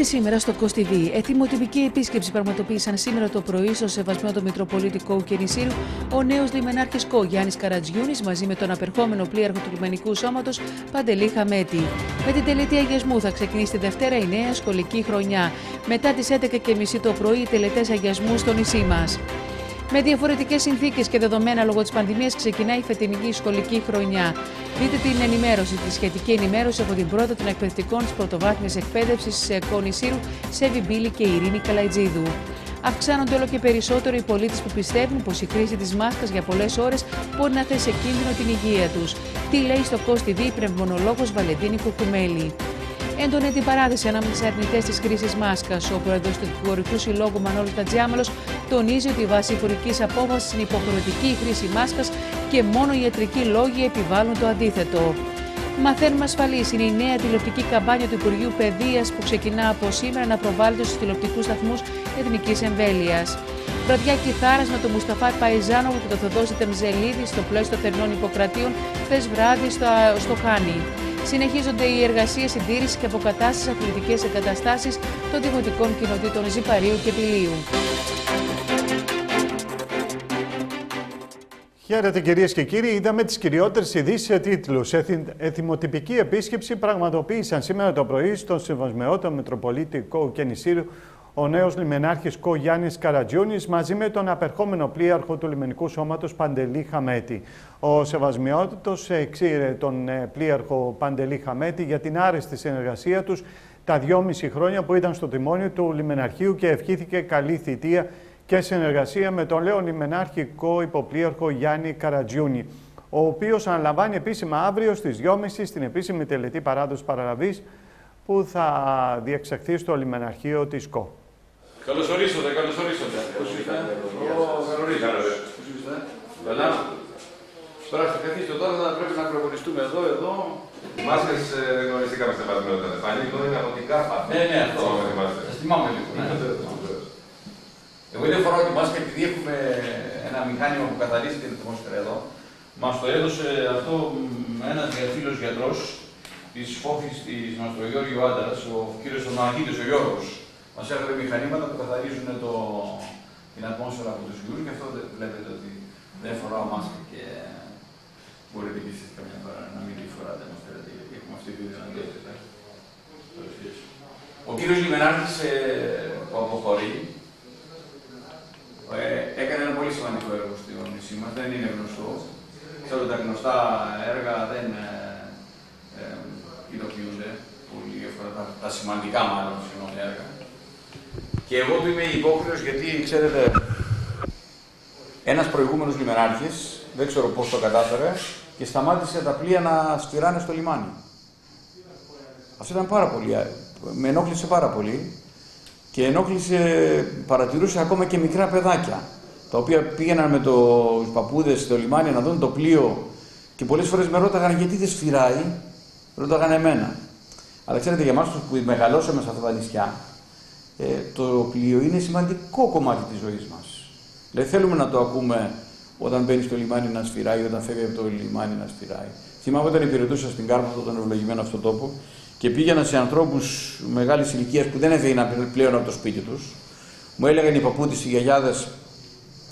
Τρίτη σήμερα στο Κωστιβί. Εθιμοτυπική επίσκεψη πραγματοποίησαν σήμερα το πρωί στο σεβασμό του Μητροπολίτη Κόου και Νησίρου ο νέος λιμενάρχης Κό Γιάννης Καρατζιούνης μαζί με τον απερχόμενο πλοίαρχο του λιμενικού σώματος Παντελή Χαμέτη. Με την τελετή αγιασμού θα ξεκινήσει τη Δευτέρα η νέα σχολική χρονιά. Μετά τις 11.30 το πρωί οι τελετές αγιασμού στο νησί μας. Με διαφορετικές συνθήκες και δεδομένα λόγω της πανδημίας, ξεκινάει η φετινική σχολική χρονιά. Δείτε την ενημέρωση, τη σχετική ενημέρωση από την πρώτα των εκπαιδευτικών της πρωτοβάθμιας εκπαίδευσης σε Κονησίρου, σε Βιμπίλη και Ειρήνη Καλαϊτζίδου. Αυξάνονται όλο και περισσότερο οι πολίτες που πιστεύουν πως η χρήση της μάσκας για πολλές ώρες μπορεί να θέσει σε κίνδυνο την υγεία τους. Τι λέει στο Κώστι Β, η πνευμονολόγος Βαλεντίνη Κουκουμέλη έντονε την παράδειση ανάμεσα σε αρνητές της χρήση μάσκας. Ο πρόεδρο του Δικηγορικού Συλλόγου Μανώλης Τατζιάμαλος τονίζει ότι βάσει υπουργική απόφασης είναι υποχρεωτική η χρήση μάσκας και μόνο οι ιατρικοί λόγοι επιβάλλουν το αντίθετο. Μαθαίνουμε ασφαλή είναι η νέα τηλεοπτική καμπάνια του Υπουργείου Παιδείας που ξεκινά από σήμερα να προβάλλεται στους τηλεοπτικούς σταθμούς εθνικής εμβέλειας. Βραδιά Κιθάρα με τον Μουσταφά Παϊζάνοβο και τον Θοδόση Τεμζελίδη στο πλαίσιο των θερινών υποκρατείων χθες βράδυ στο, στο Χάνι. Συνεχίζονται οι εργασίες συντήρησης και αποκατάστασης αθλητικές εγκαταστάσεις των δημοτικών κοινοτήτων Ζυπαρίου και Πηλίου. Χαίρετε κυρίες και κύριοι. Είδαμε τις κυριότερες ειδήσεις σε τίτλους. Εθιμοτυπική επίσκεψη πραγματοποίησαν σήμερα το πρωί στον Σεβασμεότο Μητροπολίτη Κόου και Νησίρου ο νέος λιμενάρχης Κο Γιάννης Καρατζιούνης μαζί με τον απερχόμενο πλοίαρχο του λιμενικού σώματος Παντελή Χαμέτη. Ο Σεβασμιότητος εξήρε τον ε, πλοίαρχο Παντελή Χαμέτη για την άρεστη συνεργασία τους τα δυόμιση χρόνια που ήταν στο τιμόνι του λιμεναρχείου και ευχήθηκε καλή θητεία και συνεργασία με τον νέο λιμενάρχικο υποπλοίαρχο Γιάννη Καρατζιούνη, ο οποίος αναλαμβάνει επίσημα αύριο στις 2.30 στην επίσημη τελετή παράδοσης παραλαβής που θα διεξαχθεί στο λιμεναρχείο της ΚΟ. Καλώς ορίσατε, καλώς ορίσατε. Καλώς ορίσατε. Καλά. Τώρα θα καθίσετε τώρα, θα πρέπει να προχωρήσουμε εδώ, εδώ. Οι μάσκες ε, δεν γνωριστήκαμε στην Πασμιότητα. Πάλι εδώ είναι από την ΚΑΠΑ. Ναι, ναι, αυτό. Σας θυμάμαι λίγο. ναι. Εγώ δεν φοράω τη μάσκα επειδή έχουμε ένα μηχάνημα που καθαρίζει την ατμόσφαιρα εδώ. Μας το έδωσε αυτό ένας φίλος γιατρός της φόφης της μας, ο Γιώργο Άντρας, ο κύριος Οναγίδης, ο Γιώργος. Μας έφερε μηχανήματα που καθαρίζουν το, την ατμόσφαιρα από τους γιους και αυτό δεν βλέπετε ότι δεν φοράω μάσκα και μπορείτε και εσείς καμιά φορά να μην τη φοράτε, μας θέλετε, γιατί έχουμε αυτή τη δυνατότητα. Ο κύριος Λιμενάρχης ε, που αποχωρεί ε, έκανε ένα πολύ σημαντικό έργο στο νησί μας, δεν είναι γνωστό. Ξέρω ότι τα γνωστά έργα δεν ε, ε, υλοποιούνται πολύ εύκολα, τα, τα σημαντικά μάλλον συγγνώμη έργα. Και εγώ του είμαι υπόχρεος γιατί, ξέρετε, ένας προηγούμενος λιμενάρχης, δεν ξέρω πώς το κατάφερε, και σταμάτησε τα πλοία να σφυράνε στο λιμάνι. Αυτό ήταν πάρα πολύ, με ενόχλησε πάρα πολύ και ενόχλησε, παρατηρούσε ακόμα και μικρά παιδάκια, τα οποία πήγαιναν με τους παππούδες στο λιμάνι να δουν το πλοίο και πολλές φορές με ρώταγαν γιατί δεν σφυράει, ρώταγαν εμένα. Αλλά ξέρετε, για εμάς που μεγαλώσαμε σε αυτά τα νησιά, ε, το πλοίο είναι σημαντικό κομμάτι της ζωής μας. Δηλαδή θέλουμε να το ακούμε όταν μπαίνει στο λιμάνι να σφυράει, όταν φεύγει από το λιμάνι να σφυράει. Θυμάμαι όταν υπηρετούσα στην Κάρπαθο, τον ευλογημένο αυτό τόπο, και πήγαινα σε ανθρώπους μεγάλης ηλικίας που δεν έφευγαν πλέον από το σπίτι τους. Μου έλεγαν οι παππούδε, οι γιαγιάδες,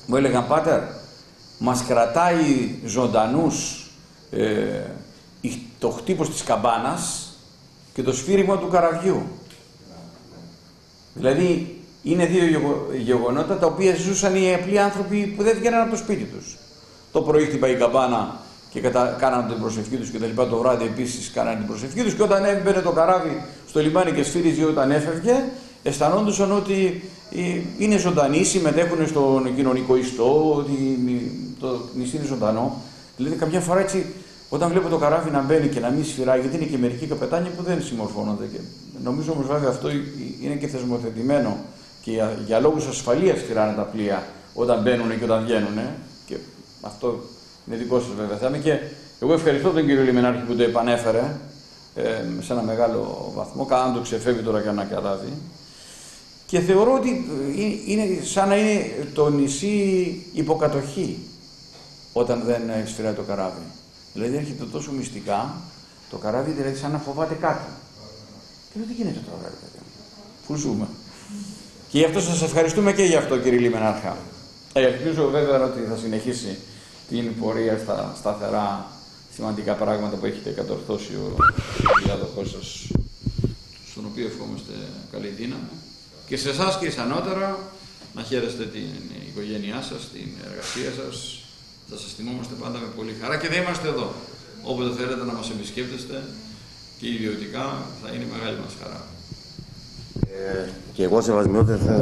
μου έλεγαν Πάτερ, μας κρατάει ζωντανούς ε, το χτύπος της καμπάνας και το σφύριγμα του καραβιού. Δηλαδή, είναι δύο γεγονότα τα οποία ζούσαν οι απλοί άνθρωποι που δεν βγαίναν από το σπίτι τους. Το πρωί χτυπάει η καμπάνα και κατα... κάνανε την προσευχή τους και τα λοιπά. Το βράδυ επίσης κάνανε την προσευχή τους. Και όταν έμπαινε το καράβι στο λιμάνι και σφύριζε όταν έφευγε, αισθανόντουσαν ότι ε, είναι ζωντανοί, συμμετέχουν στον κοινωνικό ιστό, ότι το νησί είναι ζωντανό. Δηλαδή, καμιά φορά έτσι, όταν βλέπω το καράβι να μπαίνει και να μην σφυράει, γιατί είναι και μερικοί καπετάνοι που δεν συμμορφώνονται. Και νομίζω όμως βέβαια αυτό είναι και θεσμοθετημένο και για, για λόγους ασφαλείας σφυράνε τα πλοία όταν μπαίνουν και όταν βγαίνουν. Και αυτό είναι δικό σας βέβαια θέμα. Και εγώ ευχαριστώ τον κύριο Λιμενάρχη που το επανέφερε ε, σε ένα μεγάλο βαθμό, αν το ξεφεύγει τώρα και ανακατάβει. Και θεωρώ ότι ε, είναι σαν να είναι το νησί υποκατοχή όταν δεν σφυράει το καράβι. Δηλαδή έρχεται τόσο μυστικά το καράβι, δηλαδή σαν να φοβάται κάτι. Και λέω τι γίνεται τώρα, ρε παιδί που ζούμε; Και γι' αυτό σας ευχαριστούμε και γι' αυτό κύριε Λιμενάρχα. Ε, ελπίζω βέβαια ότι θα συνεχίσει την πορεία στα σταθερά σημαντικά πράγματα που έχετε κατορθώσει ο διάδοχός σας, στον οποίο ευχόμαστε καλή δύναμη. Και σε εσάς και ισανότερα να χαίρεστε την οικογένειά σας, την εργασία σας. Θα σας θυμόμαστε πάντα με πολύ χαρά και θα είμαστε εδώ. Όποτε θέλετε να μας επισκέπτεστε και ιδιωτικά θα είναι μεγάλη μας χαρά. Ε, και εγώ σεβασμιότητα θα,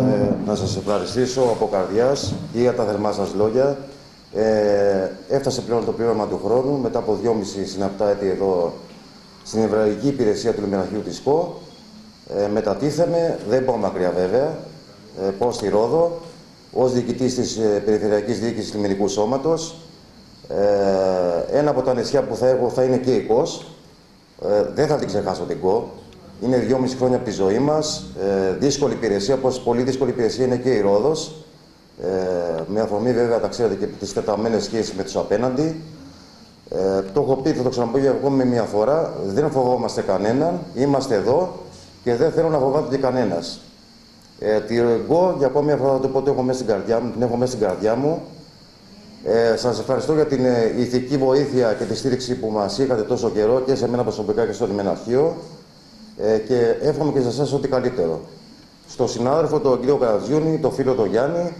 να σας ευχαριστήσω από καρδιάς και για τα θερμά σας λόγια. Ε, έφτασε πλέον το πλήρωμα του χρόνου μετά από δυόμιση συναπτά έτη εδώ στην Ευρωπαϊκή Υπηρεσία του Λιμεναρχείου της ΚΟ. Ε, μετατίθεμαι, δεν πάω μακριά βέβαια, ε, πάω στη Ρόδο ως διοικητής της ε, Περιφερειακής Διοίκησης Λιμενικού Σώματος. Ε, ένα από τα νησιά που θα έχω θα είναι και η ΚΟΣ. Ε, δεν θα την ξεχάσω την ΚΟ. Είναι δυόμιση χρόνια από τη ζωή μας. Ε, δύσκολη υπηρεσία, όπως πολύ δύσκολη υπηρεσία είναι και η Ρόδος. Ε, με αφορμή βέβαια τα ξέρετε και τις τεταμένες σχέσεις με τους απέναντι. Ε, το έχω πει, θα το ξαναπώ για ακόμη μια φορά. Δεν φοβόμαστε κανέναν. Είμαστε εδώ και δεν θέλω να φοβάται και κανένας. Ε, τη εγώ για ακόμη μια φορά θα το πω ότι έχω μέσα στην καρδιά μου, την έχω μέσα στην καρδιά μου. Ε, Σας ευχαριστώ για την ε, ηθική βοήθεια και τη στήριξη που μας είχατε τόσο καιρό και σε μένα προσωπικά και στο Λιμεναρχείο ε, και εύχομαι και σε εσάς ό,τι καλύτερο. Στο συνάδελφο, τον κύριο Καρατζιούνη, τον φίλο τον Γιάννη,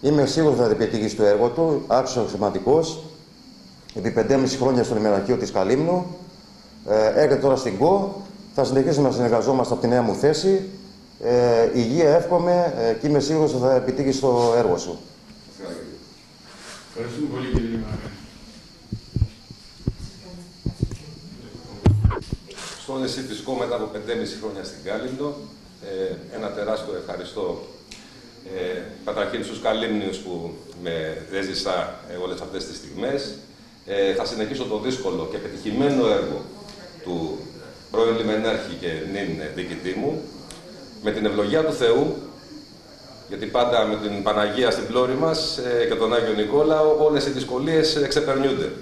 είμαι σίγουρος ότι θα επιτύχει στο έργο του, άξιος σημαντικός, επί 5,5 χρόνια στο λιμεναρχείο της Καλύμνου. Ε, έρχεται τώρα στην ΚΟ. Θα συνεχίσουμε να συνεργαζόμαστε από τη νέα μου θέση. Ε, υγεία εύχομαι ε, και είμαι σίγουρος ότι θα επιτύχει στο έργο σου. Ευχαριστούμε πολύ κύριε στο νησί της ΚΟ μετά από 5,5 χρόνια στην Κάλυντο. Ε, ένα τεράστιο ευχαριστώ ε, καταρχήν στους Καλύμνιους που με έζησα ε, όλες αυτές τις στιγμές. Ε, θα συνεχίσω το δύσκολο και πετυχημένο έργο του πρώην Λιμενάρχη και νυν διοικητή μου με την ευλογία του Θεού γιατί πάντα με την Παναγία στην πλώρη μας ε, και τον Άγιο Νικόλαο όλες οι δυσκολίες ε, ξεπερνιούνται.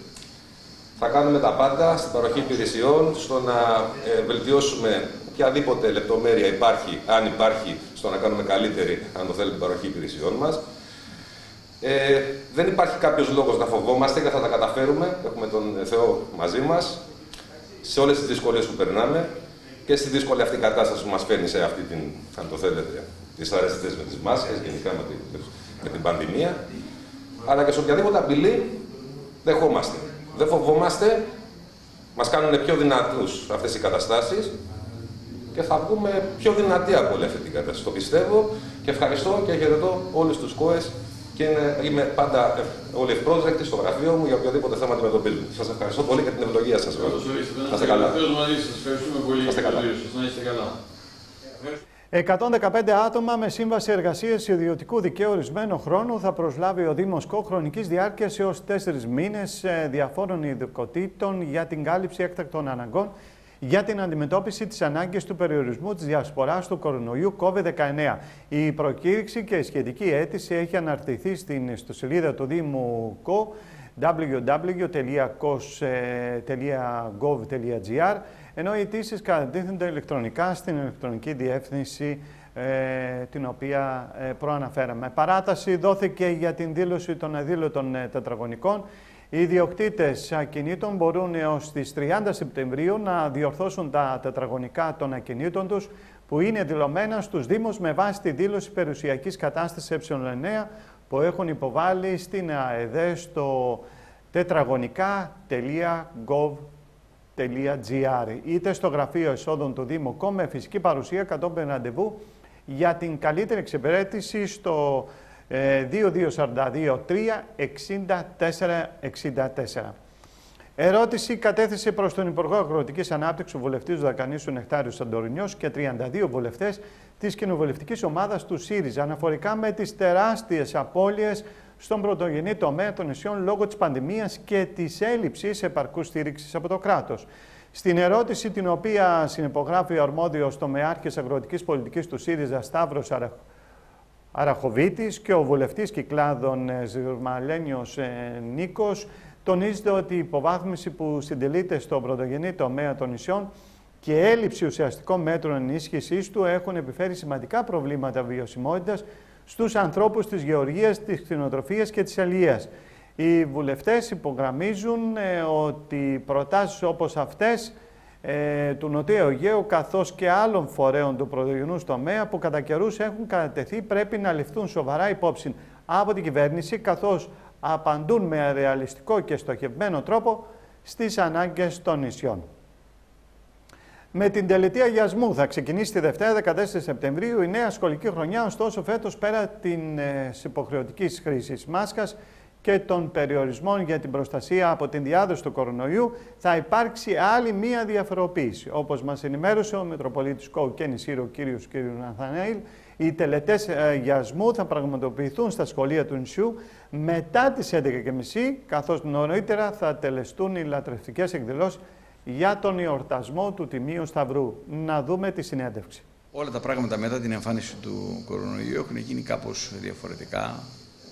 Θα κάνουμε τα πάντα στην παροχή υπηρεσιών, στο να ε, βελτιώσουμε οποιαδήποτε λεπτομέρεια υπάρχει, αν υπάρχει, στο να κάνουμε καλύτερη, αν το θέλει, την παροχή υπηρεσιών μας. Ε, δεν υπάρχει κάποιος λόγος να φοβόμαστε και θα τα καταφέρουμε. Έχουμε τον Θεό μαζί μας σε όλες τις δυσκολίες που περνάμε και στη δύσκολη αυτή κατάσταση που μας φέρνει σε αυτή την, αν το θέλετε, τις αρέστητες με τις μάσκες, γενικά με την, με την πανδημία, αλλά και σε οποιαδήποτε απειλή δεχόμαστε δεν φοβόμαστε, μας κάνουν πιο δυνατούς αυτές οι καταστάσεις και θα βγούμε πιο δυνατοί από όλη αυτή την κατάσταση. Το πιστεύω και ευχαριστώ και χαιρετώ όλους τους ΚΟΕΣ και είμαι πάντα όλοι ευπρόσδεκτοι στο γραφείο μου για οποιοδήποτε θέμα αντιμετωπίζουμε. Σας ευχαριστώ πολύ για την ευλογία σας. Να είστε καλά. Να είστε καλά. 115 άτομα με σύμβαση εργασίας ιδιωτικού δικαίου ορισμένου χρόνου θα προσλάβει ο Δήμος ΚΟ χρονικής διάρκειας έως 4 μήνες διαφόρων ειδικοτήτων για την κάλυψη έκτακτων αναγκών για την αντιμετώπιση της ανάγκης του περιορισμού της διασποράς του κορονοϊού COVID-19. Η προκήρυξη και η σχετική αίτηση έχει αναρτηθεί στην ιστοσελίδα του Δήμου ΚΟ www.kos.gov.gr ενώ οι αιτήσει κατατίθενται ηλεκτρονικά στην ηλεκτρονική διεύθυνση ε, την οποία ε, προαναφέραμε. Παράταση δόθηκε για την δήλωση των αδήλωτων ε, τετραγωνικών. Οι ιδιοκτήτες ακινήτων μπορούν έως τις 30 Σεπτεμβρίου να διορθώσουν τα τετραγωνικά των ακινήτων τους που είναι δηλωμένα στους Δήμους με βάση τη δήλωση περιουσιακής κατάστασης ε9 που έχουν υποβάλει στην ΑΕΔ στο τετραγωνικά.gov.gr είτε στο γραφείο εσόδων του Δήμου ΚΟ με φυσική παρουσία κατόπιν ραντεβού για την καλύτερη εξυπηρέτηση στο 2242 3 Ερώτηση κατέθεσε προς τον Υπουργό Αγροτικής Ανάπτυξης ο βουλευτής Δακανήσου Νεκτάριου Σαντορινιός και 32 βουλευτές της κοινοβουλευτικής ομάδας του ΣΥΡΙΖΑ αναφορικά με τις τεράστιες απώλειες στον πρωτογενή τομέα των νησιών λόγω της πανδημίας και της έλλειψης επαρκούς στήριξης από το κράτος. Στην ερώτηση την οποία συνυπογράφει ο αρμόδιος τομεάρχης αγροτικής πολιτικής του ΣΥΡΙΖΑ Σταύρος Αραχοβίτης και ο βουλευτής κυκλάδων ε, Ζουρμαλένιος ε, Νίκος τονίζεται ότι η υποβάθμιση που συντελείται στον πρωτογενή τομέα των νησιών και έλλειψη ουσιαστικών μέτρων ενίσχυσής του έχουν επιφέρει σημαντικά προβλήματα βιωσιμότητας στους ανθρώπους της γεωργίας, της κτηνοτροφίας και της αλληλείας. Οι βουλευτές υπογραμμίζουν ε, ότι προτάσεις όπως αυτές ε, του Νοτιού Αιγαίου καθώς και άλλων φορέων του πρωτογενούς τομέα που κατά καιρούς έχουν κατατεθεί πρέπει να ληφθούν σοβαρά υπόψη από την κυβέρνηση καθώς απαντούν με ρεαλιστικό και στοχευμένο τρόπο στις ανάγκες των νησιών. Με την τελετή αγιασμού θα ξεκινήσει τη Δευτέρα 14 Σεπτεμβρίου η νέα σχολική χρονιά, ωστόσο φέτος πέρα την ε, υποχρεωτικής χρήσης μάσκας και των περιορισμών για την προστασία από την διάδοση του κορονοϊού θα υπάρξει άλλη μία διαφοροποίηση. Όπως μας ενημέρωσε ο Μητροπολίτης Κόου και Νησίρο κ. κ. Ναθαναήλ, οι τελετές αγιασμού θα πραγματοποιηθούν στα σχολεία του νησιού μετά τις 11.30, καθώς νωρίτερα θα τελεστούν οι λατρευτικές εκδηλώσεις για τον εορτασμό του Τιμίου Σταυρού. Να δούμε τη συνέντευξη. Όλα τα πράγματα μετά την εμφάνιση του κορονοϊού έχουν γίνει κάπως διαφορετικά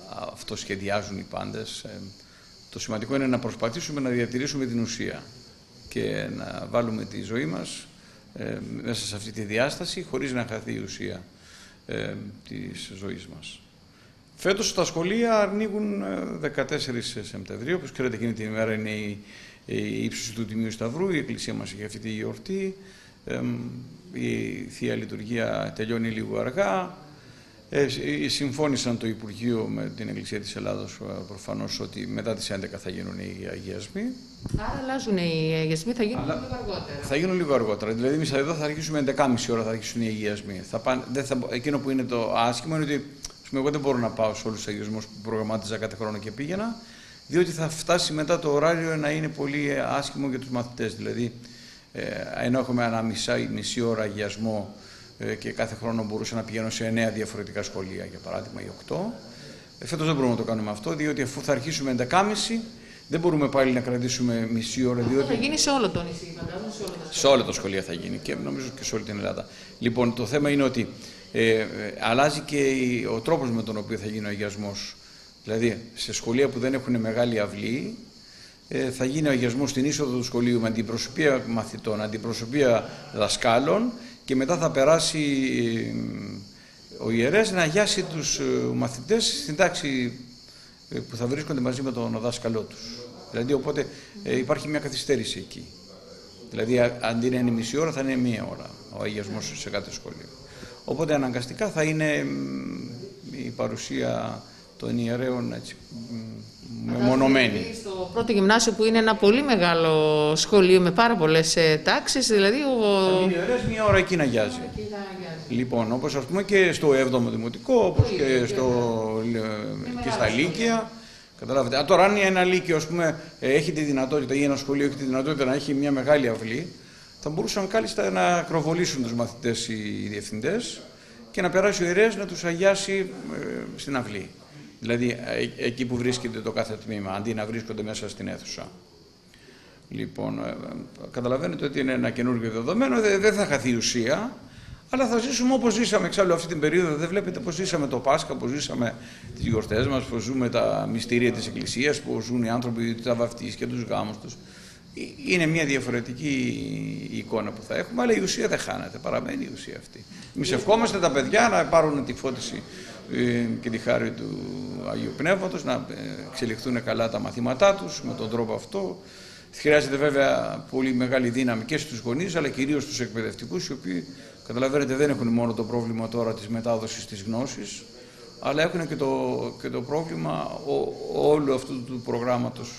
αυτό σχεδιάζουν οι πάντες. Ε, το σημαντικό είναι να προσπαθήσουμε να διατηρήσουμε την ουσία και να βάλουμε τη ζωή μας ε, μέσα σε αυτή τη διάσταση χωρίς να χαθεί η ουσία ε, της ζωής μας. Φέτος τα σχολεία ανοίγουν 14 Σεπτεμβρίου, όπως ξέρετε εκείνη την ημέρα είναι η, η ύψωση του Τιμίου Σταυρού, η Εκκλησία μας έχει αυτή τη γιορτή, η Θεία Λειτουργία τελειώνει λίγο αργά, ε, ε, συμφώνησαν το Υπουργείο με την Εκκλησία της Ελλάδος ε, προφανώς ότι μετά τις 11 θα γίνουν οι αγιασμοί. Άρα αλλάζουν οι αγιασμοί, θα γίνουν λίγο αργότερα. Θα γίνουν λίγο αργότερα. Δηλαδή εμείς εδώ θα αρχίσουμε 11.30 ώρα θα αρχίσουν οι αγιασμοί. Θα πάνε, δεν θα, εκείνο που είναι το άσχημο είναι ότι πούμε, εγώ δεν μπορώ να πάω σε όλους τους αγιασμούς που προγραμμάτιζα κάθε χρόνο και πήγαινα διότι θα φτάσει μετά το ωράριο να είναι πολύ άσχημο για τους μαθητές. Δηλαδή ε, ενώ έχουμε ένα μισά, μισή ώρα αγιασμό ε, και κάθε χρόνο μπορούσα να πηγαίνω σε 9 διαφορετικά σχολεία, για παράδειγμα, ή 8. Ε, Φέτος δεν μπορούμε να το κάνουμε αυτό, διότι αφού θα αρχίσουμε 11.30, δεν μπορούμε πάλι να κρατήσουμε μισή ώρα. Διότι... Θα γίνει σε όλο το νησί, φαντάζομαι. Σε, όλα τα σε όλα τα σχολεία θα γίνει και νομίζω και σε όλη την Ελλάδα. Λοιπόν, το θέμα είναι ότι ε, ε αλλάζει και ο τρόπος με τον οποίο θα γίνει ο αγιασμός. Δηλαδή, σε σχολεία που δεν έχουν μεγάλη αυλή, ε, θα γίνει ο αγιασμός στην είσοδο του σχολείου με αντιπροσωπεία μαθητών, αντιπροσωπεία δασκάλων και μετά θα περάσει ο ιερέας να αγιάσει τους ε, μαθητές στην τάξη ε, που θα βρίσκονται μαζί με τον δάσκαλό τους. Δηλαδή οπότε ε, υπάρχει μια καθυστέρηση εκεί. Δηλαδή αντί να είναι μισή ώρα θα είναι μία ώρα ο αγιασμός σε κάθε σχολείο. Οπότε αναγκαστικά θα είναι η παρουσία των ιερέων έτσι, μεμονωμένη. Στο πρώτο γυμνάσιο που είναι ένα πολύ μεγάλο σχολείο με πάρα πολλές ε, τάξεις, δηλαδή. Ο... Θα μία ώρα εκεί να γιάζει. Λοιπόν, όπως ας πούμε και στο 7ο Δημοτικό, όπως και, στο, και στα Λύκεια. Καταλάβετε. Α, τώρα, αν ένα Λύκειο ας πούμε, έχει τη δυνατότητα ή ένα σχολείο έχει τη δυνατότητα να έχει μια μεγάλη αυλή, θα μπορούσαν κάλλιστα να ακροβολήσουν τους μαθητές οι διευθυντές και να περάσει ο ιερέας να τους αγιάσει ε, στην αυλή. Δηλαδή ε, εκεί που βρίσκεται το κάθε τμήμα, αντί να βρίσκονται μέσα στην αίθουσα. Λοιπόν, ε, καταλαβαίνετε ότι είναι ένα καινούργιο δεδομένο, δεν θα χαθεί η ουσία, αλλά θα ζήσουμε όπως ζήσαμε εξάλλου αυτή την περίοδο. Δεν βλέπετε πώς ζήσαμε το Πάσχα, πώς ζήσαμε τις γιορτές μας, πώς ζούμε τα μυστήρια της Εκκλησίας, πώς ζουν οι άνθρωποι τα βαφτίς και τους γάμους τους. Ε, είναι μια διαφορετική εικόνα που θα έχουμε, αλλά η ουσία δεν χάνεται, παραμένει η ουσία αυτή. Εμείς ευχόμαστε τα παιδιά να πάρουν τη φώτιση ε, και τη χάρη του Αγίου Πνεύματος, να ε, εξελιχθούν καλά τα μαθήματά τους με τον τρόπο αυτό. Χρειάζεται βέβαια πολύ μεγάλη δύναμη και στους γονείς, αλλά κυρίως στους εκπαιδευτικούς, οι οποίοι, καταλαβαίνετε, δεν έχουν μόνο το πρόβλημα τώρα της μετάδοσης της γνώσης, αλλά έχουν και το, και το πρόβλημα όλου αυτού του προγράμματος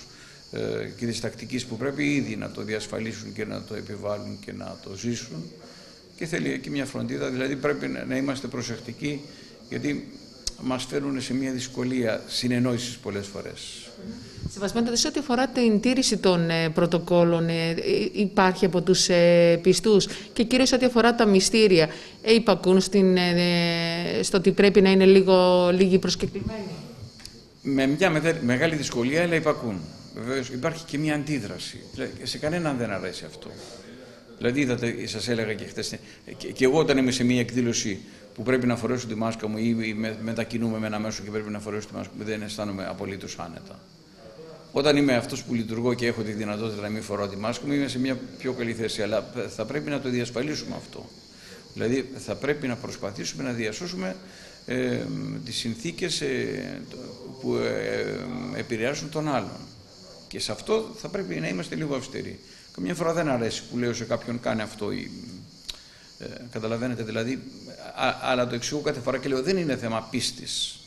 ε, και της τακτικής που πρέπει ήδη να το διασφαλίσουν και να το επιβάλλουν και να το ζήσουν. Και θέλει εκεί μια φροντίδα, δηλαδή πρέπει να είμαστε προσεκτικοί γιατί μας φέρνουν σε μια δυσκολία συνεννόησης πολλές φορές. Σεβασμέντα, σε ό,τι αφορά την τήρηση των ε, πρωτοκόλων ε, υπάρχει από τους ε, πιστούς και κυρίως ό,τι αφορά τα μυστήρια, ε, υπακούν στην, ε, στο ότι πρέπει να είναι λίγο, λίγοι προσκεκλημένοι. Με μια μεγάλη δυσκολία, αλλά υπακούν. Βεβαίως υπάρχει και μια αντίδραση. Σε κανέναν δεν αρέσει αυτό. Δηλαδή, είδατε, σας έλεγα και χθες, και, και εγώ όταν είμαι σε μια εκδήλωση που πρέπει να φορέσω τη μάσκα μου ή με, μετακινούμε με ένα μέσο και πρέπει να φορέσω τη μάσκα μου, δεν αισθάνομαι απολύτως άνετα. όταν είμαι αυτός που λειτουργώ και έχω τη δυνατότητα να μην φοράω τη μάσκα μου, είμαι σε μια πιο καλή θέση. Αλλά θα πρέπει να το διασφαλίσουμε αυτό. Δηλαδή, θα πρέπει να προσπαθήσουμε να διασώσουμε ε, τις συνθήκες ε, που ε, επηρεάζουν τον άλλον. Και σε αυτό θα πρέπει να είμαστε λίγο αυστηροί. Καμιά φορά δεν αρέσει που λέω σε κάποιον κάνει αυτό ή ε, καταλαβαίνετε δηλαδή, αλλά το εξηγώ κάθε φορά και λέω δεν είναι θέμα πίστης.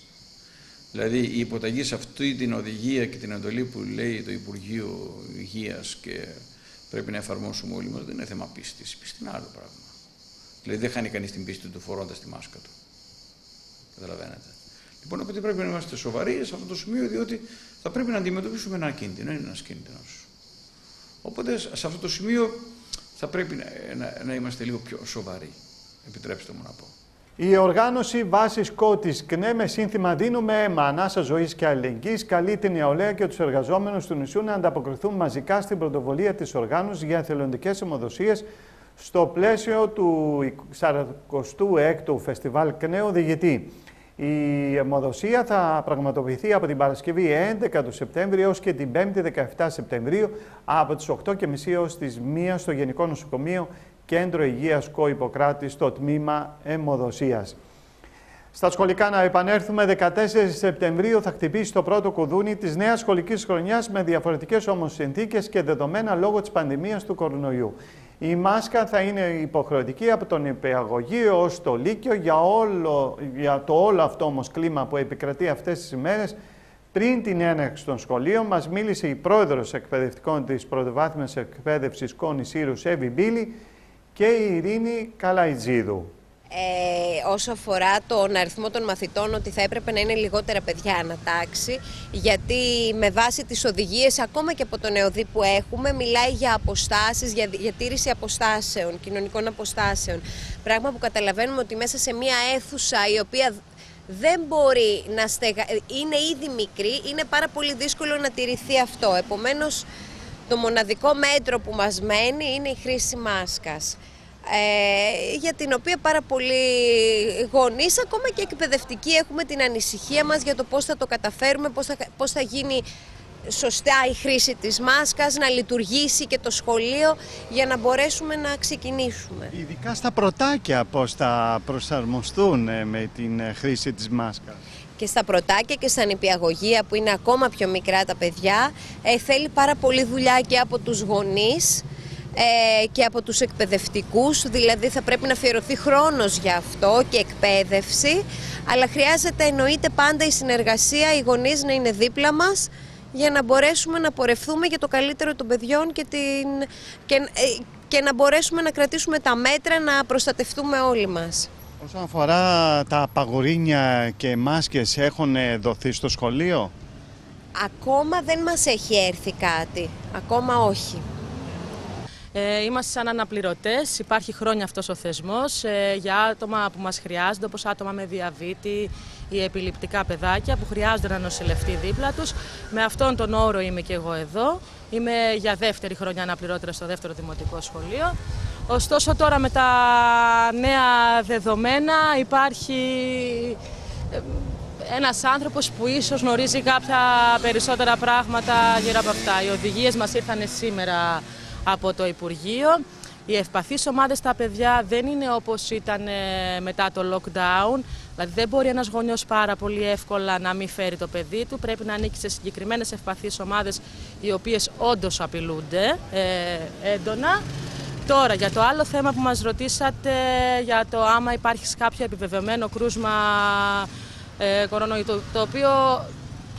Δηλαδή η υποταγή σε αυτή την οδηγία και την εντολή που λέει το Υπουργείο Υγείας και πρέπει να εφαρμόσουμε όλοι μας δεν είναι θέμα πίστης. Η πίστη είναι άλλο πράγμα. Δηλαδή δεν χάνει κανείς την πίστη του φορώντας τη μάσκα του. Καταλαβαίνετε. Λοιπόν, οπότε πρέπει να είμαστε σοβαροί σε αυτό το σημείο, διότι θα πρέπει να αντιμετωπίσουμε ένα κίνδυνο. Είναι ένας κίνδυνος. Οπότε σε αυτό το σημείο θα πρέπει να, να, να είμαστε λίγο πιο σοβαροί. Επιτρέψτε μου να πω. Η οργάνωση βάσης κότης ΚΝΕ με σύνθημα Δίνουμε αίμα ανάσα ζωής και αλληλεγγύης καλεί την νεολαία και τους εργαζόμενους του νησιού να ανταποκριθούν μαζικά στην πρωτοβουλία της οργάνωσης για εθελοντικές αιμοδοσίες στο πλαίσιο του 46ου Φεστιβάλ ΚΝΕ Οδηγητή. Η αιμοδοσία θα πραγματοποιηθεί από την Παρασκευή 11 του Σεπτέμβρη έως και την 5η 17 Σεπτεμβρίου από τις 8.30 έως τις 1 στο Γενικό Νοσοκομείο Κέντρο Υγείας Κο Ιπποκράτη στο τμήμα αιμοδοσίας. Στα σχολικά να επανέλθουμε, 14 Σεπτεμβρίου θα χτυπήσει το πρώτο κουδούνι της νέας σχολικής χρονιάς με διαφορετικές όμως συνθήκες και δεδομένα λόγω της πανδημίας του κορονοϊού. Η μάσκα θα είναι υποχρεωτική από τον υπηαγωγείο ως το Λύκειο για, όλο, για το όλο αυτό όμως κλίμα που επικρατεί αυτές τις ημέρες. Πριν την έναρξη των σχολείων μας μίλησε η πρόεδρος εκπαιδευτικών της πρωτοβάθμιας εκπαίδευσης Κόνης Σύρου Εύη Μπίλη και η Ειρήνη Καλαϊτζίδου ε, όσο αφορά τον αριθμό των μαθητών ότι θα έπρεπε να είναι λιγότερα παιδιά ανατάξει γιατί με βάση τις οδηγίες ακόμα και από τον ΕΟΔΗ που έχουμε μιλάει για αποστάσεις, για, για τήρηση αποστάσεων, κοινωνικών αποστάσεων πράγμα που καταλαβαίνουμε ότι μέσα σε μια αίθουσα η οποία δεν μπορεί να στεγα... είναι ήδη μικρή, είναι πάρα πολύ δύσκολο να τηρηθεί αυτό. Επομένως, το μοναδικό μέτρο που μας μένει είναι η χρήση μάσκας ε, για την οποία πάρα πολλοί γονείς, ακόμα και εκπαιδευτικοί, έχουμε την ανησυχία μας για το πώς θα το καταφέρουμε, πώς θα, πώς θα γίνει σωστά η χρήση της μάσκας, να λειτουργήσει και το σχολείο για να μπορέσουμε να ξεκινήσουμε. Ειδικά στα πρωτάκια πώς θα προσαρμοστούν ε, με την ε, χρήση της μάσκας; Και στα πρωτάκια και στα νηπιαγωγεία που είναι ακόμα πιο μικρά τα παιδιά, ε, θέλει πάρα πολύ δουλειά και από τους γονείς, ε, και από τους εκπαιδευτικούς, δηλαδή θα πρέπει να αφιερωθεί χρόνος για αυτό και εκπαίδευση, αλλά χρειάζεται εννοείται πάντα η συνεργασία, οι γονείς να είναι δίπλα μας για να μπορέσουμε να πορευθούμε για το καλύτερο των παιδιών και, την, και, ε, και να μπορέσουμε να κρατήσουμε τα μέτρα να προστατευτούμε όλοι μας. Όσον αφορά τα παγορίνια και μάσκες έχουν δοθεί στο σχολείο; Ακόμα δεν μας έχει έρθει κάτι, ακόμα όχι. Ε, είμαστε σαν αναπληρωτές, υπάρχει χρόνια αυτός ο θεσμός ε, για άτομα που μας χρειάζονται, όπως άτομα με διαβήτη ή επιληπτικά παιδάκια που χρειάζονται να νοσηλευτεί δίπλα τους. Με αυτόν τον όρο είμαι και εγώ εδώ. Είμαι για δεύτερη χρονιά αναπληρώτρια στο δεύτερο δημοτικό σχολείο. Ωστόσο τώρα με τα νέα δεδομένα υπάρχει ε, ένας άνθρωπος που ίσως γνωρίζει κάποια περισσότερα πράγματα γύρω από αυτά. Οι οδηγίες μας ήρθαν σήμερα από το Υπουργείο. Οι ευπαθείς ομάδες στα παιδιά δεν είναι όπως ήταν ε, μετά το lockdown. Δηλαδή δεν μπορεί ένας γονιός πάρα πολύ εύκολα να μην φέρει το παιδί του. Πρέπει να ανήκει σε συγκεκριμένες ευπαθείς ομάδες οι οποίες όντως απειλούνται ε, έντονα. Τώρα, για το άλλο θέμα που μας ρωτήσατε, για το άμα υπάρχει κάποιο επιβεβαιωμένο κρούσμα ε, κορονοϊού, το οποίο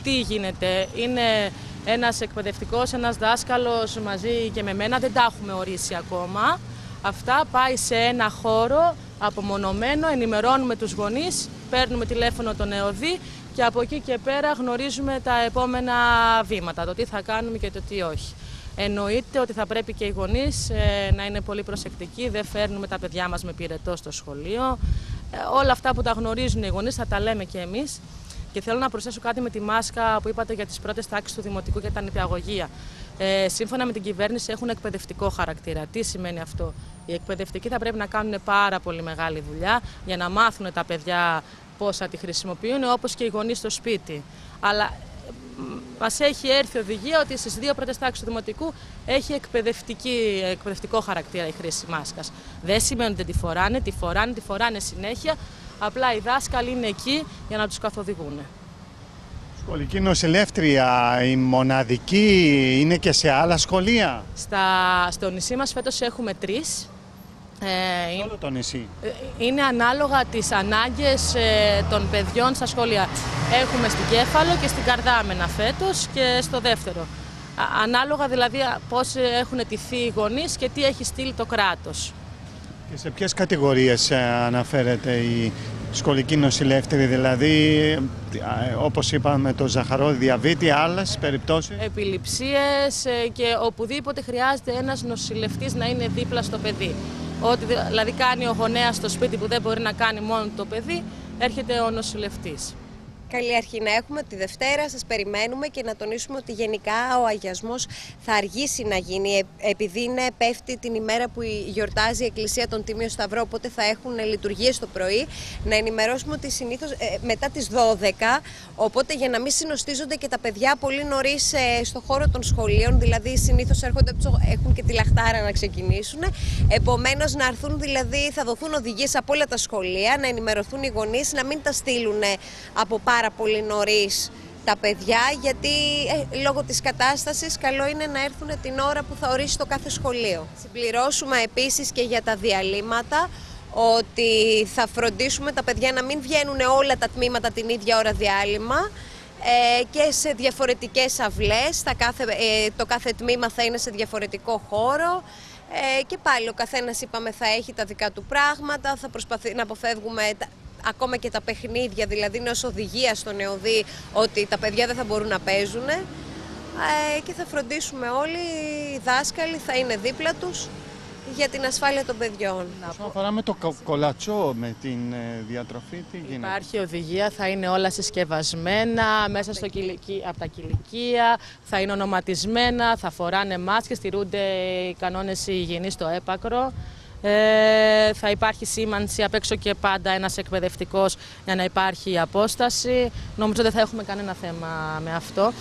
τι γίνεται, είναι ένας εκπαιδευτικός, ένας δάσκαλος μαζί και με μένα, δεν τα έχουμε ορίσει ακόμα. Αυτά πάει σε ένα χώρο απομονωμένο, ενημερώνουμε τους γονείς, παίρνουμε τηλέφωνο τον ΕΟΔΗ και από εκεί και πέρα γνωρίζουμε τα επόμενα βήματα, το τι θα κάνουμε και το τι όχι. Εννοείται ότι θα πρέπει και οι γονείς ε, να είναι πολύ προσεκτικοί, δεν φέρνουμε τα παιδιά μας με πυρετό στο σχολείο. Ε, όλα αυτά που τα γνωρίζουν οι γονείς θα τα λέμε και εμείς. Και θέλω να προσθέσω κάτι με τη μάσκα που είπατε για τις πρώτες τάξεις του Δημοτικού και τα νηπιαγωγεία. Ε, σύμφωνα με την κυβέρνηση έχουν εκπαιδευτικό χαρακτήρα. Τι σημαίνει αυτό; Οι εκπαιδευτικοί θα πρέπει να κάνουν πάρα πολύ μεγάλη δουλειά για να μάθουν τα παιδιά πώ θα τη χρησιμοποιούν, όπως και οι γονείς στο σπίτι. Αλλά μας έχει έρθει οδηγία ότι στις δύο πρώτες τάξεις του Δημοτικού έχει εκπαιδευτικό χαρακτήρα η χρήση μάσκας. Δεν σημαίνει ότι δεν τη φοράνε, τη φοράνε, τη φοράνε συνέχεια. Απλά οι δάσκαλοι είναι εκεί για να τους καθοδηγούν. Σχολική νοσηλεύτρια, η μοναδική είναι και σε άλλα σχολεία; Στα, στο νησί μας φέτος έχουμε τρεις. Ε, όλο το νησί. Ε, είναι ανάλογα τις ανάγκες ε, των παιδιών στα σχολεία. Έχουμε στην Κέφαλο και στην Καρδάμενα φέτος και στο δεύτερο. Ανάλογα δηλαδή πώς έχουν τηθεί οι γονείς και τι έχει στείλει το κράτος. Και σε ποιες κατηγορίες αναφέρεται η σχολική νοσηλεύτρη, δηλαδή όπως είπαμε το ζαχαρόδι διαβήτη, άλλες περιπτώσεις; Επιληψίες και οπουδήποτε χρειάζεται ένας νοσηλευτής να είναι δίπλα στο παιδί. Ό,τι δηλαδή κάνει ο γονέας στο σπίτι που δεν μπορεί να κάνει μόνο το παιδί, έρχεται ο νοσηλευτής. Καλή αρχή να έχουμε τη Δευτέρα, σας περιμένουμε και να τονίσουμε ότι γενικά ο αγιασμός θα αργήσει να γίνει ε, επειδή είναι πέφτει την ημέρα που γιορτάζει η Εκκλησία των Τίμιο Σταυρό, οπότε θα έχουν λειτουργίες το πρωί. Να ενημερώσουμε ότι συνήθως ε, μετά τις 12, οπότε για να μην συνοστίζονται και τα παιδιά πολύ νωρίς ε, στο χώρο των σχολείων, δηλαδή συνήθως έρχονται, έχουν και τη λαχτάρα να ξεκινήσουν, επομένως να έρθουν δηλαδή, θα δοθούν οδηγίες από όλα τα σχολεία, να ενημερωθούν οι γονείς, να μην τα στείλουν από πάρα πάρα πολύ νωρίς τα παιδιά γιατί ε, λόγω της κατάστασης καλό είναι να έρθουν την ώρα που θα ορίσει το κάθε σχολείο. Συμπληρώσουμε επίσης και για τα διαλύματα ότι θα φροντίσουμε τα παιδιά να μην βγαίνουν όλα τα τμήματα την ίδια ώρα διάλειμμα ε, και σε διαφορετικές αυλές, κάθε, ε, το κάθε τμήμα θα είναι σε διαφορετικό χώρο ε, και πάλι ο καθένας είπαμε θα έχει τα δικά του πράγματα, θα προσπαθεί να αποφεύγουμε ακόμα και τα παιχνίδια, δηλαδή είναι ως οδηγίας στον ΕΟΔΗ ότι τα παιδιά δεν θα μπορούν να παίζουν ε, και θα φροντίσουμε όλοι, οι δάσκαλοι θα είναι δίπλα τους για την ασφάλεια των παιδιών. Όσον αφορά με το κολατσό, με την ε, διατροφή, τι γίνεται; Υπάρχει οδηγία, θα είναι όλα συσκευασμένα, μέσα στο από τα κηλικία, θα είναι ονοματισμένα, θα φοράνε μάσκες, στηρούνται οι κανόνες υγιεινής στο έπακρο. Ε, θα υπάρχει σήμανση απ' έξω και πάντα ένας εκπαιδευτικός για να υπάρχει η απόσταση. Νομίζω δεν θα έχουμε κανένα θέμα με αυτό.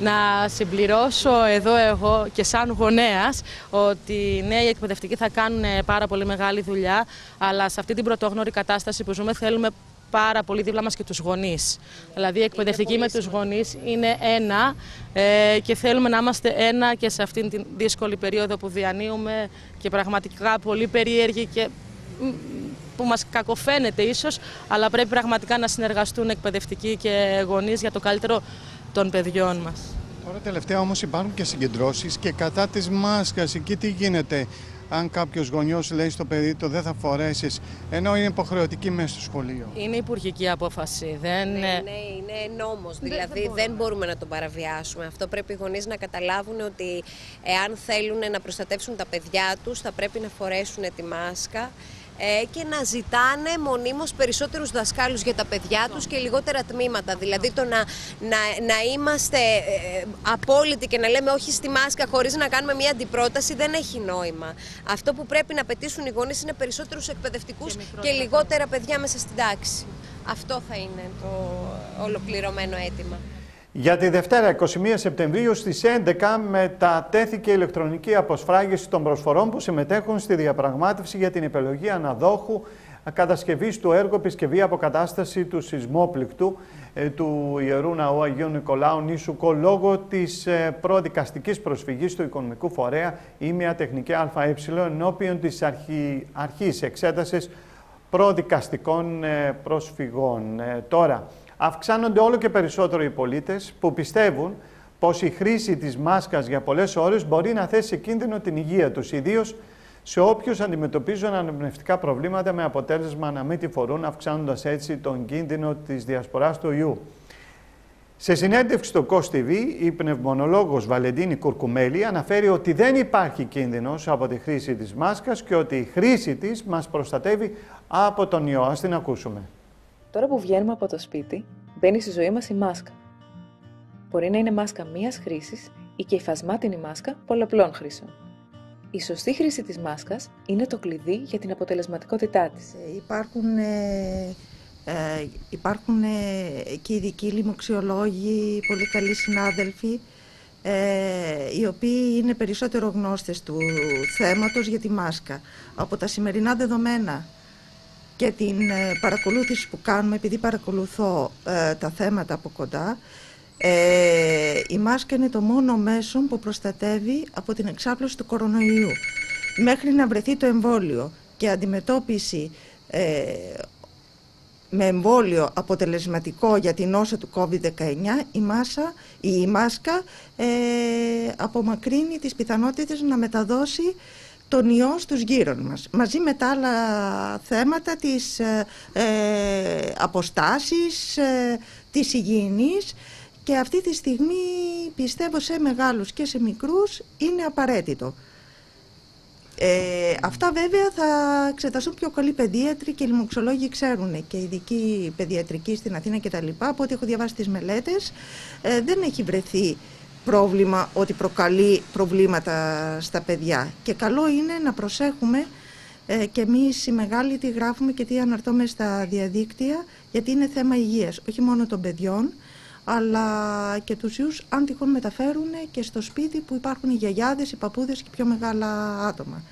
Να συμπληρώσω εδώ εγώ και σαν γονέας ότι οι νέοι εκπαιδευτικοί θα κάνουν πάρα πολύ μεγάλη δουλειά αλλά σε αυτή την πρωτόγνωρη κατάσταση που ζούμε θέλουμε πάρα πολύ δίπλα μας και τους γονείς. Δηλαδή η εκπαιδευτική με τους γονείς είναι ένα ε, και θέλουμε να είμαστε ένα και σε αυτήν την δύσκολη περίοδο που διανύουμε και πραγματικά πολύ περίεργη και που μας κακοφαίνεται ίσως, αλλά πρέπει πραγματικά να συνεργαστούν εκπαιδευτικοί και γονείς για το καλύτερο των παιδιών μας. Τώρα τελευταία όμως υπάρχουν και συγκεντρώσεις και κατά της μάσκας, εκεί τι γίνεται; Αν κάποιος γονιός λέει στο παιδί το δεν θα φορέσεις, ενώ είναι υποχρεωτική μέσα στο σχολείο. Είναι υπουργική απόφαση. Δεν... Ναι, ναι, είναι νόμος, δηλαδή δεν, δεν μπορούμε να τον παραβιάσουμε. Αυτό πρέπει οι γονείς να καταλάβουν ότι εάν θέλουν να προστατεύσουν τα παιδιά τους θα πρέπει να φορέσουν τη μάσκα ε, και να ζητάνε μονίμως περισσότερους δασκάλους για τα παιδιά τους και λιγότερα τμήματα. Δηλαδή το να, να, να είμαστε ε, απόλυτοι και να λέμε όχι στη μάσκα χωρίς να κάνουμε μια αντιπρόταση δεν έχει νόημα. Αυτό που πρέπει να πετήσουν οι γονείς είναι περισσότερους εκπαιδευτικούς και, και λιγότερα παιδιά μέσα στην τάξη. Αυτό θα είναι το ολοκληρωμένο αίτημα. Για τη Δευτέρα 21 Σεπτεμβρίου στις 11 μετατέθηκε η ηλεκτρονική αποσφράγηση των προσφορών που συμμετέχουν στη διαπραγμάτευση για την επιλογή αναδόχου κατασκευής του έργου επισκευή αποκατάσταση του σεισμόπληκτου ε, του Ιερού Ναού Αγίου Νικολάου Νήσουκο λόγω της ε, προδικαστικής προσφυγής του οικονομικού φορέα ή μια τεχνική ΑΕ ενώπιον της αρχή, αρχής εξέτασης προδικαστικών ε, προσφυγών. Τώρα, αυξάνονται όλο και περισσότερο οι πολίτες που πιστεύουν πως η χρήση της μάσκας για πολλές ώρες μπορεί να θέσει σε κίνδυνο την υγεία τους, ιδίως σε όποιους αντιμετωπίζουν αναπνευστικά προβλήματα με αποτέλεσμα να μην τη φορούν, αυξάνοντας έτσι τον κίνδυνο της διασποράς του ιού. Σε συνέντευξη στο COS TV, η πνευμονολόγος Βαλεντίνη Κουρκουμέλη αναφέρει ότι δεν υπάρχει κίνδυνος από τη χρήση της μάσκας και ότι η χρήση της μας προστατεύει από τον ιό. Ας την ακούσουμε. Τώρα που βγαίνουμε από το σπίτι, μπαίνει στη ζωή μας η μάσκα. Μπορεί να είναι μάσκα μίας χρήσης ή και υφασμάτινη μάσκα πολλαπλών χρήσεων. Η σωστή χρήση της μάσκας είναι το κλειδί για την αποτελεσματικότητά της. Ε, υπάρχουν ε, Ε, υπάρχουν ε, και ειδικοί λοιμοξιολόγοι, πολύ καλοί συνάδελφοι, ε, οι οποίοι είναι περισσότερο γνώστες του θέματος για τη μάσκα. Από τα σημερινά δεδομένα και την ε, παρακολούθηση που κάνουμε, επειδή παρακολουθώ ε, τα θέματα από κοντά, ε, η μάσκα είναι το μόνο μέσο που προστατεύει από την εξάπλωση του κορονοϊού. Μέχρι να βρεθεί το εμβόλιο και αντιμετώπιση ε, με εμβόλιο αποτελεσματικό για την νόσο του COVID-19, η, μάσα, η μάσκα ε, απομακρύνει τις πιθανότητες να μεταδώσει τον ιό στους γύρω μας. Μαζί με τα άλλα θέματα της ε, ε αποστάσης, ε, της υγιεινής και αυτή τη στιγμή πιστεύω σε μεγάλους και σε μικρούς είναι απαραίτητο. Ε, αυτά βέβαια θα εξεταστούν πιο καλοί παιδίατροι και οι λοιμοξολόγοι ξέρουν και ειδικοί παιδιατρικοί στην Αθήνα κτλ. Από ό,τι έχω διαβάσει τις μελέτες ε, δεν έχει βρεθεί πρόβλημα ότι προκαλεί προβλήματα στα παιδιά. Και καλό είναι να προσέχουμε ε, και εμείς οι μεγάλοι τι γράφουμε και τι αναρτώμε στα διαδίκτυα γιατί είναι θέμα υγείας, όχι μόνο των παιδιών αλλά και τους ιούς αν τυχόν μεταφέρουν και στο σπίτι που υπάρχουν οι γιαγιάδες, οι παππούδες και πιο μεγάλα άτομα.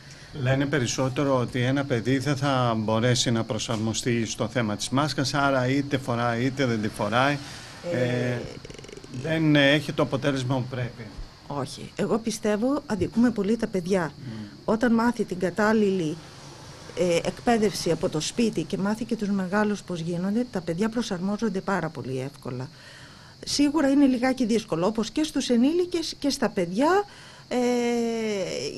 Λένε περισσότερο ότι ένα παιδί δεν θα μπορέσει να προσαρμοστεί στο θέμα της μάσκας, άρα είτε φοράει είτε δεν τη φοράει. Ε, ε δεν έχει το αποτέλεσμα που πρέπει. Όχι. Εγώ πιστεύω αδικούμε πολύ τα παιδιά. Όταν μάθει την κατάλληλη ε, εκπαίδευση από το σπίτι και μάθει και τους μεγάλους πώς γίνονται, τα παιδιά προσαρμόζονται πάρα πολύ εύκολα σίγουρα είναι λιγάκι δύσκολο, όπως και στους ενήλικες και στα παιδιά. Ε,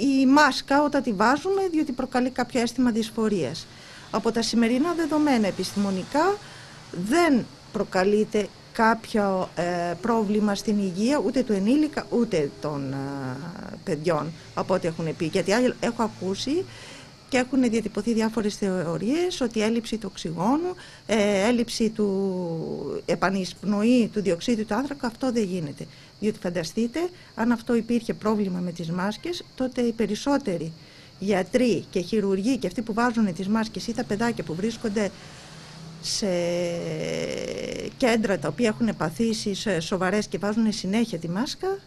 η μάσκα όταν τη βάζουμε, διότι προκαλεί κάποιο αίσθημα δυσφορίας. Από τα σημερινά δεδομένα επιστημονικά δεν προκαλείται κάποιο ε, πρόβλημα στην υγεία ούτε του ενήλικα ούτε των ε, παιδιών από ό,τι έχουν πει. Γιατί έχω ακούσει και έχουν διατυπωθεί διάφορες θεωρίες ότι έλλειψη του οξυγόνου, ε, έλλειψη του επανεισπνοή του διοξίδιου του άνθρακα, αυτό δεν γίνεται. Διότι φανταστείτε, αν αυτό υπήρχε πρόβλημα με τις μάσκες, τότε οι περισσότεροι γιατροί και χειρουργοί και αυτοί που βάζουν τις μάσκες ή τα παιδάκια που βρίσκονται σε κέντρα τα οποία έχουν παθήσει σοβαρές και βάζουν συνέχεια τη μάσκα,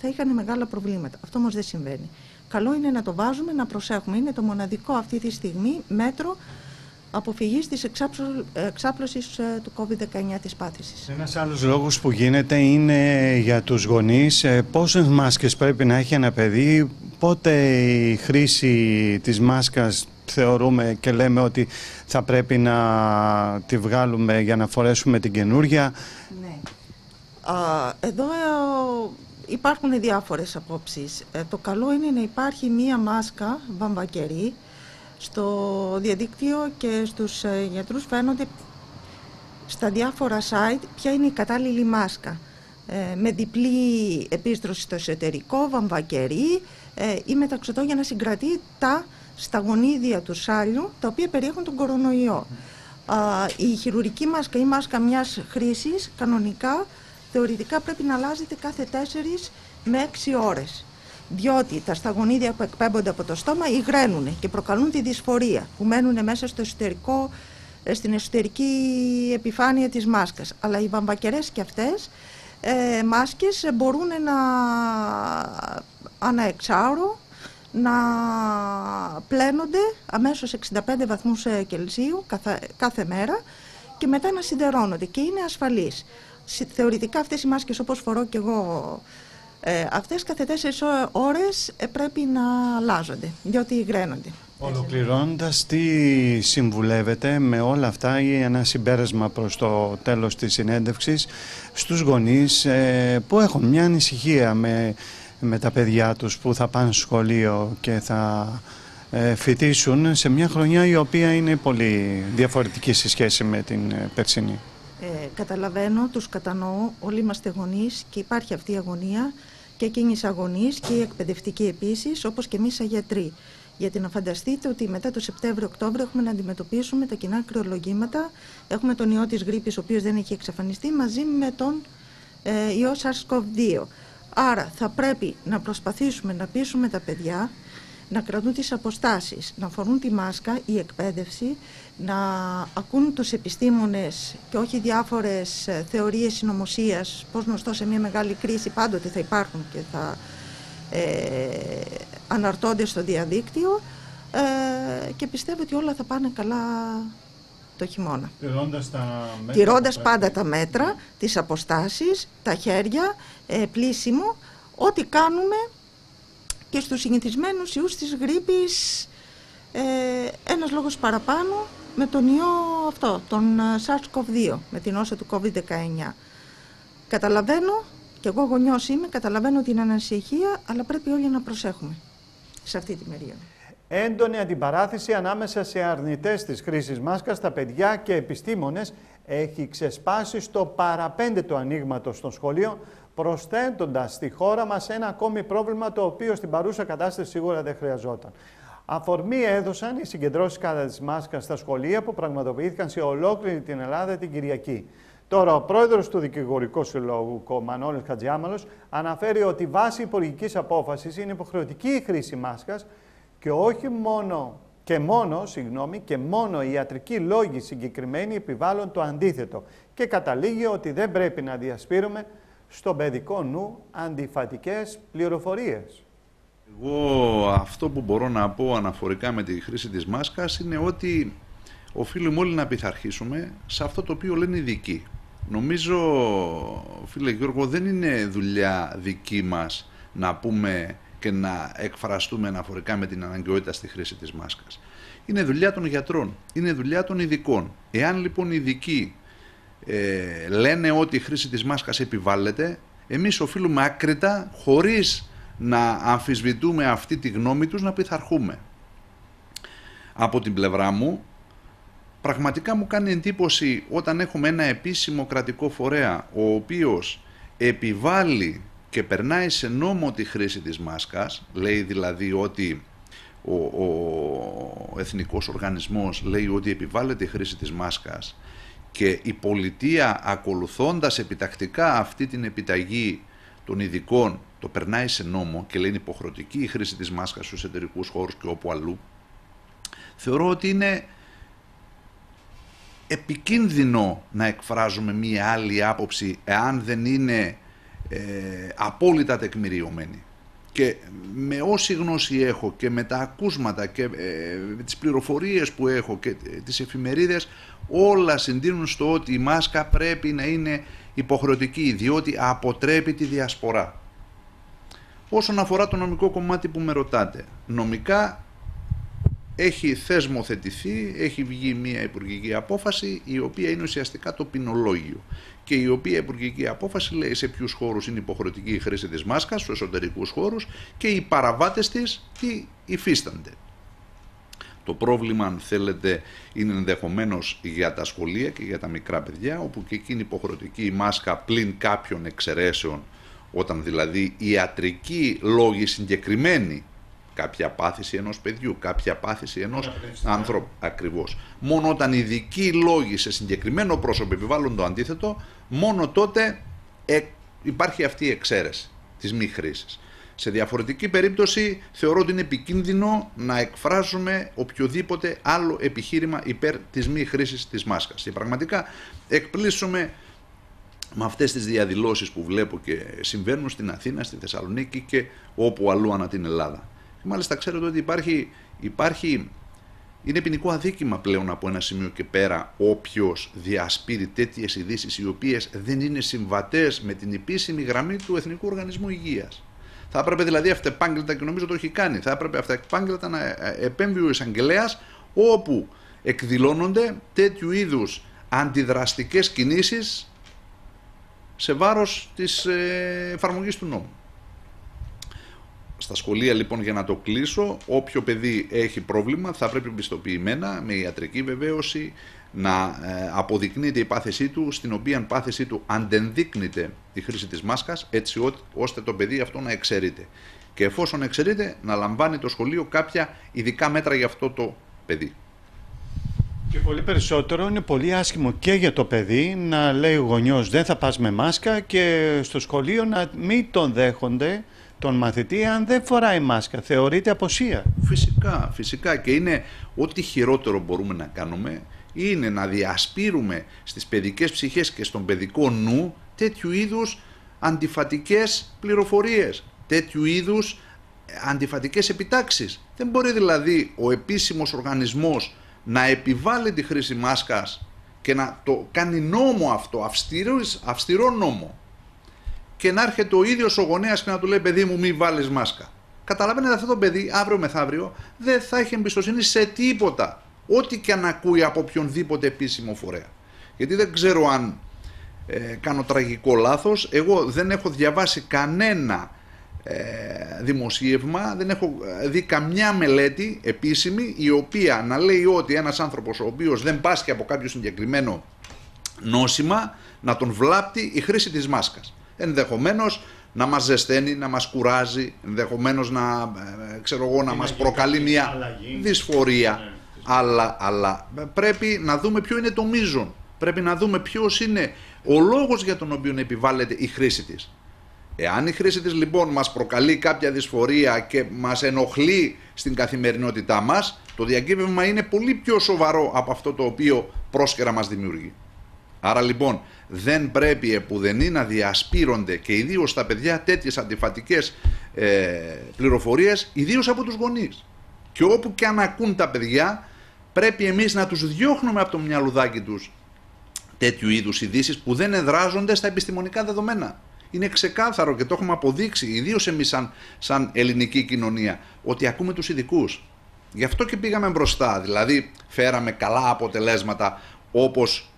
θα είχαν μεγάλα προβλήματα. Αυτό όμως δεν συμβαίνει καλό είναι να το βάζουμε, να προσέχουμε. Είναι το μοναδικό αυτή τη στιγμή μέτρο αποφυγής της εξάπλωσης ε, του COVID-19 της πάθησης. Ένας άλλος λόγος που γίνεται είναι για τους γονείς ε, πόσες μάσκες πρέπει να έχει ένα παιδί, πότε η χρήση της μάσκας θεωρούμε και λέμε ότι θα πρέπει να τη βγάλουμε για να φορέσουμε την καινούρια. Ναι. εδώ υπάρχουν διάφορες απόψεις. Ε, το καλό είναι να υπάρχει μία μάσκα βαμβακερή στο διαδίκτυο και στους ε, γιατρούς φαίνονται στα διάφορα site ποια είναι η κατάλληλη μάσκα. Ε, με διπλή επίστρωση στο εσωτερικό, βαμβακερή ε, ή μεταξωτό για να συγκρατεί τα σταγονίδια του σάλιου τα οποία περιέχουν τον κορονοϊό. η χειρουργική μάσκα ή μάσκα μιας χρήσης κανονικά θεωρητικά πρέπει να αλλάζεται κάθε 4 με 6 ώρες. Διότι τα σταγονίδια που εκπέμπονται από το στόμα υγραίνουν και προκαλούν τη δυσφορία που μένουν μέσα στο εσωτερικό, ε, στην εσωτερική επιφάνεια της μάσκας. Αλλά οι βαμβακερές και αυτές ε, μάσκες μπορούν να ανά εξάωρο να πλένονται αμέσως 65 βαθμούς ε, Κελσίου κάθε, κάθε μέρα και μετά να σιδερώνονται και είναι ασφαλείς θεωρητικά αυτές οι μάσκες όπως φορώ και εγώ ε, αυτές κάθε τέσσερις ώρες ε, πρέπει να αλλάζονται διότι υγραίνονται. Ολοκληρώνοντας, τι συμβουλεύετε με όλα αυτά ή ένα συμπέρασμα προς το τέλος της συνέντευξης στους γονείς ε, που έχουν μια ανησυχία με, με τα παιδιά τους που θα πάνε στο σχολείο και θα ε, φοιτήσουν σε μια χρονιά η οποία είναι πολύ διαφορετική σε σχέση με την ε, περσινή. Ε, καταλαβαίνω, τους κατανοώ, όλοι είμαστε γονείς και υπάρχει αυτή η αγωνία και εκείνοι αγωνείς και οι εκπαιδευτικοί επίσης, όπως και εμείς σαν γιατροί. Γιατί να φανταστείτε ότι μετά το Σεπτέμβριο-Οκτώβριο έχουμε να αντιμετωπίσουμε τα κοινά κρυολογήματα. Έχουμε τον ιό της γρήπης, ο οποίος δεν έχει εξαφανιστεί, μαζί με τον ε, ιό SARS-CoV-2. Άρα θα πρέπει να προσπαθήσουμε να πείσουμε τα παιδιά να κρατούν τις αποστάσεις, να φορούν τη μάσκα, η εκπαίδευση, να ακούν τους επιστήμονες και όχι διάφορες ε, θεωρίες συνωμοσίας, πώς γνωστό σε μια μεγάλη κρίση πάντοτε θα υπάρχουν και θα ε, αναρτώνται στο διαδίκτυο ε, και πιστεύω ότι όλα θα πάνε καλά το χειμώνα. Τηρώντας, τα μέτρα, Τηρώντας πάντα τα μέτρα, τις αποστάσεις, τα χέρια, ε, πλήσιμο, ό,τι κάνουμε και στους συνηθισμένους ιούς της γρήπης ε, ένας λόγος παραπάνω με τον ιό αυτό, τον ε, SARS-CoV-2, με την όσο του COVID-19. Καταλαβαίνω, και εγώ γονιός είμαι, καταλαβαίνω την ανασυχία, αλλά πρέπει όλοι να προσέχουμε σε αυτή τη μερία. Έντονη αντιπαράθεση ανάμεσα σε αρνητές της χρήσης μάσκας, τα παιδιά και επιστήμονες έχει ξεσπάσει στο παραπέντε του ανοίγματο των σχολείων, προσθέτοντας στη χώρα μας ένα ακόμη πρόβλημα το οποίο στην παρούσα κατάσταση σίγουρα δεν χρειαζόταν. Αφορμή έδωσαν οι συγκεντρώσεις κατά της μάσκας στα σχολεία που πραγματοποιήθηκαν σε ολόκληρη την Ελλάδα την Κυριακή. Τώρα, ο πρόεδρος του Δικηγορικού Συλλόγου, ο Μανώλης Χατζιάμαλος, αναφέρει ότι βάσει υπουργικής απόφασης είναι υποχρεωτική η χρήση μάσκας και όχι μόνο και μόνο, συγγνώμη, και μόνο οι ιατρικοί λόγοι συγκεκριμένοι επιβάλλουν το αντίθετο και καταλήγει ότι δεν πρέπει να διασπείρουμε στον παιδικό νου αντιφατικές πληροφορίες. Εγώ αυτό που μπορώ να πω αναφορικά με τη χρήση της μάσκας είναι ότι οφείλουμε όλοι να πειθαρχήσουμε σε αυτό το οποίο λένε οι ειδικοί. Νομίζω, φίλε Γιώργο, δεν είναι δουλειά δική μας να πούμε και να εκφραστούμε αναφορικά με την αναγκαιότητα στη χρήση της μάσκας. Είναι δουλειά των γιατρών, είναι δουλειά των ειδικών. Εάν λοιπόν οι ειδικοί ε, λένε ότι η χρήση της μάσκας επιβάλλεται, εμείς οφείλουμε άκρητα, χωρίς να αμφισβητούμε αυτή τη γνώμη τους, να πειθαρχούμε. Από την πλευρά μου, πραγματικά μου κάνει εντύπωση όταν έχουμε ένα επίσημο κρατικό φορέα, ο οποίος επιβάλλει και περνάει σε νόμο τη χρήση της μάσκας, λέει δηλαδή ότι ο, ο εθνικός οργανισμός λέει ότι επιβάλλεται η χρήση της μάσκας και η πολιτεία ακολουθώντας επιτακτικά αυτή την επιταγή των ειδικών το περνάει σε νόμο και λέει υποχρεωτική η χρήση της μάσκας στους εταιρικούς χώρους και όπου αλλού θεωρώ ότι είναι επικίνδυνο να εκφράζουμε μία άλλη άποψη εάν δεν είναι ε, απόλυτα τεκμηριωμένη και με όση γνώση έχω και με τα ακούσματα και ε, με τις πληροφορίες που έχω και ε, τις εφημερίδες όλα συντείνουν στο ότι η μάσκα πρέπει να είναι υποχρεωτική διότι αποτρέπει τη διασπορά. Όσον αφορά το νομικό κομμάτι που με ρωτάτε, νομικά έχει θεσμοθετηθεί, έχει βγει μια υπουργική απόφαση η οποία είναι ουσιαστικά το ποινολόγιο και η οποία υπουργική απόφαση λέει σε ποιους χώρους είναι υποχρεωτική η χρήση της μάσκας, στους εσωτερικούς χώρους και οι παραβάτες της τι υφίστανται. Το πρόβλημα, αν θέλετε, είναι ενδεχομένως για τα σχολεία και για τα μικρά παιδιά, όπου και εκεί είναι υποχρεωτική η μάσκα πλην κάποιων εξαιρέσεων, όταν δηλαδή ιατρικοί λόγοι συγκεκριμένοι κάποια πάθηση ενός παιδιού, κάποια πάθηση ενός άνθρωπου. Ακριβώς. Μόνο όταν ειδικοί λόγοι σε συγκεκριμένο πρόσωπο επιβάλλουν το αντίθετο, μόνο τότε ε, υπάρχει αυτή η εξαίρεση της μη χρήσης. Σε διαφορετική περίπτωση θεωρώ ότι είναι επικίνδυνο να εκφράζουμε οποιοδήποτε άλλο επιχείρημα υπέρ της μη χρήσης της μάσκας. Και πραγματικά εκπλήσουμε με αυτές τις διαδηλώσεις που βλέπω και συμβαίνουν στην Αθήνα, στη Θεσσαλονίκη και όπου αλλού ανά την Ελλάδα. Μάλιστα ξέρετε ότι υπάρχει, υπάρχει είναι ποινικό αδίκημα πλέον από ένα σημείο και πέρα όποιος διασπείρει τέτοιες ειδήσεις οι οποίες δεν είναι συμβατές με την επίσημη γραμμή του Εθνικού Οργανισμού Υγείας. Θα έπρεπε δηλαδή αυτεπάγγελτα, και νομίζω το έχει κάνει, θα έπρεπε αυτεπάγγελτα να ε, επέμβει ο εισαγγελέας όπου εκδηλώνονται τέτοιου είδους αντιδραστικές κινήσεις σε βάρος της ε, εφαρμογής του νόμου. Στα σχολεία λοιπόν για να το κλείσω, όποιο παιδί έχει πρόβλημα θα πρέπει πιστοποιημένα με ιατρική βεβαίωση να ε, αποδεικνύεται η πάθησή του, στην οποία πάθησή του αντενδείκνυται η χρήση της μάσκας, έτσι ώστε το παιδί αυτό να εξαιρείται. Και εφόσον εξαιρείται, να λαμβάνει το σχολείο κάποια ειδικά μέτρα για αυτό το παιδί. Και πολύ περισσότερο είναι πολύ άσχημο και για το παιδί να λέει ο γονιός δεν θα πας με μάσκα και στο σχολείο να μην τον δέχονται τον μαθητή αν δεν φοράει μάσκα. Θεωρείται αποσία. Φυσικά, φυσικά και είναι ό,τι χειρότερο μπορούμε να κάνουμε είναι να διασπείρουμε στις παιδικές ψυχές και στον παιδικό νου τέτοιου είδους αντιφατικές πληροφορίες, τέτοιου είδους αντιφατικές επιτάξεις. Δεν μπορεί δηλαδή ο επίσημος οργανισμός να επιβάλλει τη χρήση μάσκας και να το κάνει νόμο αυτό, αυστηρός, αυστηρό νόμο και να έρχεται ο ίδιος ο γονέας και να του λέει παιδί μου μη βάλεις μάσκα. Καταλαβαίνετε αυτό το παιδί αύριο μεθαύριο δεν θα έχει εμπιστοσύνη σε τίποτα. Ό,τι και αν ακούει από οποιονδήποτε επίσημο φορέα. Γιατί δεν ξέρω αν ε, κάνω τραγικό λάθος. Εγώ δεν έχω διαβάσει κανένα ε, δημοσίευμα, δεν έχω ε, δει καμιά μελέτη επίσημη η οποία να λέει ότι ένας άνθρωπος ο οποίος δεν πάσχει από κάποιο συγκεκριμένο νόσημα να τον βλάπτει η χρήση της μάσκας. Ενδεχομένως να μας ζεσταίνει, να μας κουράζει, ενδεχομένως να, ε, ξέρω εγώ, να μας προκαλεί μια δυσφορία. Ναι, αλλά, αλλά πρέπει να δούμε ποιο είναι το μείζον. Πρέπει να δούμε ποιος είναι ο λόγος για τον οποίο επιβάλλεται η χρήση της. Εάν η χρήση της λοιπόν μας προκαλεί κάποια δυσφορία και μας ενοχλεί στην καθημερινότητά μας, το διακύβευμα είναι πολύ πιο σοβαρό από αυτό το οποίο πρόσκαιρα μας δημιουργεί. Άρα λοιπόν δεν πρέπει επουδενή να διασπείρονται και ιδίως στα παιδιά τέτοιες αντιφατικές ε, πληροφορίες, ιδίως από τους γονείς. Και όπου και αν ακούν τα παιδιά, πρέπει εμείς να τους διώχνουμε από το μυαλουδάκι τους τέτοιου είδους ειδήσεις που δεν εδράζονται στα επιστημονικά δεδομένα είναι ξεκάθαρο και το έχουμε αποδείξει, ιδίως εμείς σαν, σαν ελληνική κοινωνία, ότι ακούμε τους ειδικούς. Γι' αυτό και πήγαμε μπροστά. Δηλαδή, φέραμε καλά αποτελέσματα όπως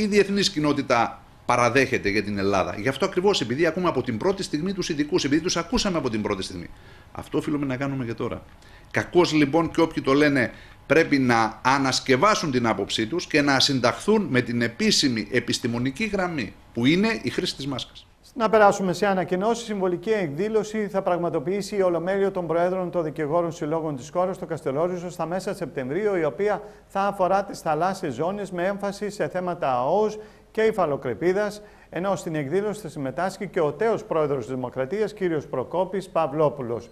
η διεθνής κοινότητα παραδέχεται για την Ελλάδα. Γι' αυτό ακριβώς, επειδή ακούμε από την πρώτη στιγμή τους ειδικούς, επειδή τους ακούσαμε από την πρώτη στιγμή. Αυτό οφείλουμε να κάνουμε και τώρα. Κακώς λοιπόν και όποιοι το λένε πρέπει να ανασκευάσουν την άποψή τους και να συνταχθούν με την επίσημη επιστημονική γραμμή που είναι η χρήση της μάσκας. Να περάσουμε σε ανακοινώσεις. Η συμβολική εκδήλωση θα πραγματοποιήσει η Ολομέλεια των Προέδρων των Δικηγόρων Συλλόγων της χώρας στο Καστελόριζο στα μέσα Σεπτεμβρίου, η οποία θα αφορά τις θαλάσσιες ζώνες με έμφαση σε θέματα ΑΟΣ και υφαλοκρηπίδας, ενώ στην εκδήλωση θα συμμετάσχει και ο τέος πρόεδρος της Δημοκρατίας, κ. Προκόπης Παυλόπουλος.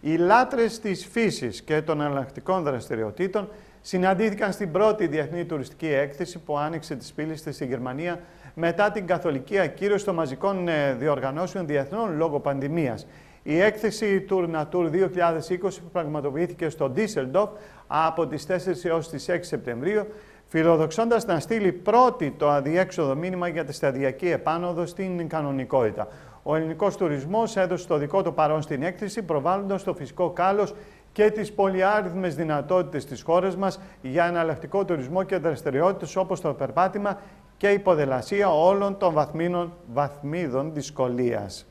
Οι λάτρες της φύσης και των εναλλακτικών δραστηριοτήτων συναντήθηκαν στην πρώτη διεθνή τουριστική έκθεση που άνοιξε τις πύλες στη Γερμανία μετά την καθολική ακύρωση των μαζικών ε, διοργανώσεων διεθνών λόγω πανδημίας. Η έκθεση Tour Natur 2020 πραγματοποιήθηκε στο Düsseldorf από τις 4 έως τις 6 Σεπτεμβρίου, φιλοδοξώντας να στείλει πρώτη το αδιέξοδο μήνυμα για τη σταδιακή επάνωδο στην κανονικότητα. Ο ελληνικός τουρισμός έδωσε το δικό του παρόν στην έκθεση, προβάλλοντας το φυσικό κάλος και τις πολυάριθμες δυνατότητες της χώρας μας για εναλλακτικό τουρισμό και δραστηριότητες όπως το περπάτημα και υποδελασία όλων των βαθμίνων, βαθμίδων δυσκολίας.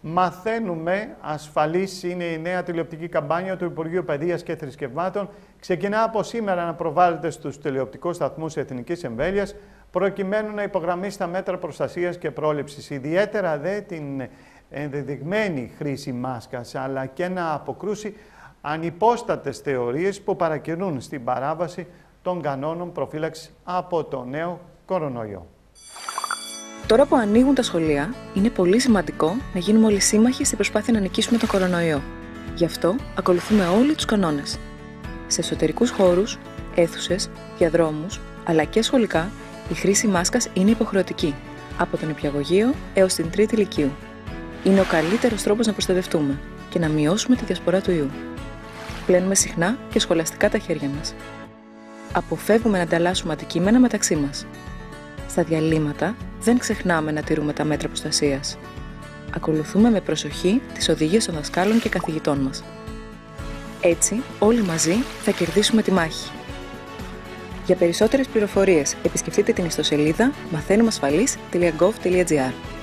Μαθαίνουμε, ασφαλής είναι η νέα τηλεοπτική καμπάνια του Υπουργείου Παιδείας και Θρησκευμάτων. Ξεκινά από σήμερα να προβάλλεται στους τηλεοπτικούς σταθμούς εθνικής εμβέλειας, προκειμένου να υπογραμμίσει τα μέτρα προστασίας και πρόληψης. Ιδιαίτερα δε την ενδεδειγμένη χρήση μάσκας, αλλά και να αποκρούσει ανυπόστατες θεωρίες που παρακινούν στην παράβαση των κανόνων προφύλαξης από το νέο κορονοϊό. Τώρα που ανοίγουν τα σχολεία, είναι πολύ σημαντικό να γίνουμε όλοι σύμμαχοι στην προσπάθεια να νικήσουμε τον κορονοϊό. Γι' αυτό ακολουθούμε όλοι τους κανόνες. Σε εσωτερικούς χώρους, αίθουσες, διαδρόμους, αλλά και σχολικά, η χρήση μάσκας είναι υποχρεωτική, από τον υπηαγωγείο έως την τρίτη ηλικίου. Είναι ο καλύτερος τρόπος να προστατευτούμε και να μειώσουμε τη διασπορά του ιού. Πλένουμε συχνά και σχολαστικά τα χέρια μας. Αποφεύγουμε να ανταλλάσσουμε αντικείμενα μεταξύ μας. Στα διαλύματα δεν ξεχνάμε να τηρούμε τα μέτρα προστασίας. Ακολουθούμε με προσοχή τις οδηγίες των δασκάλων και καθηγητών μας. Έτσι, όλοι μαζί θα κερδίσουμε τη μάχη. Για περισσότερες πληροφορίες επισκεφτείτε την ιστοσελίδα μαθαίνομασφαλής.gov.gr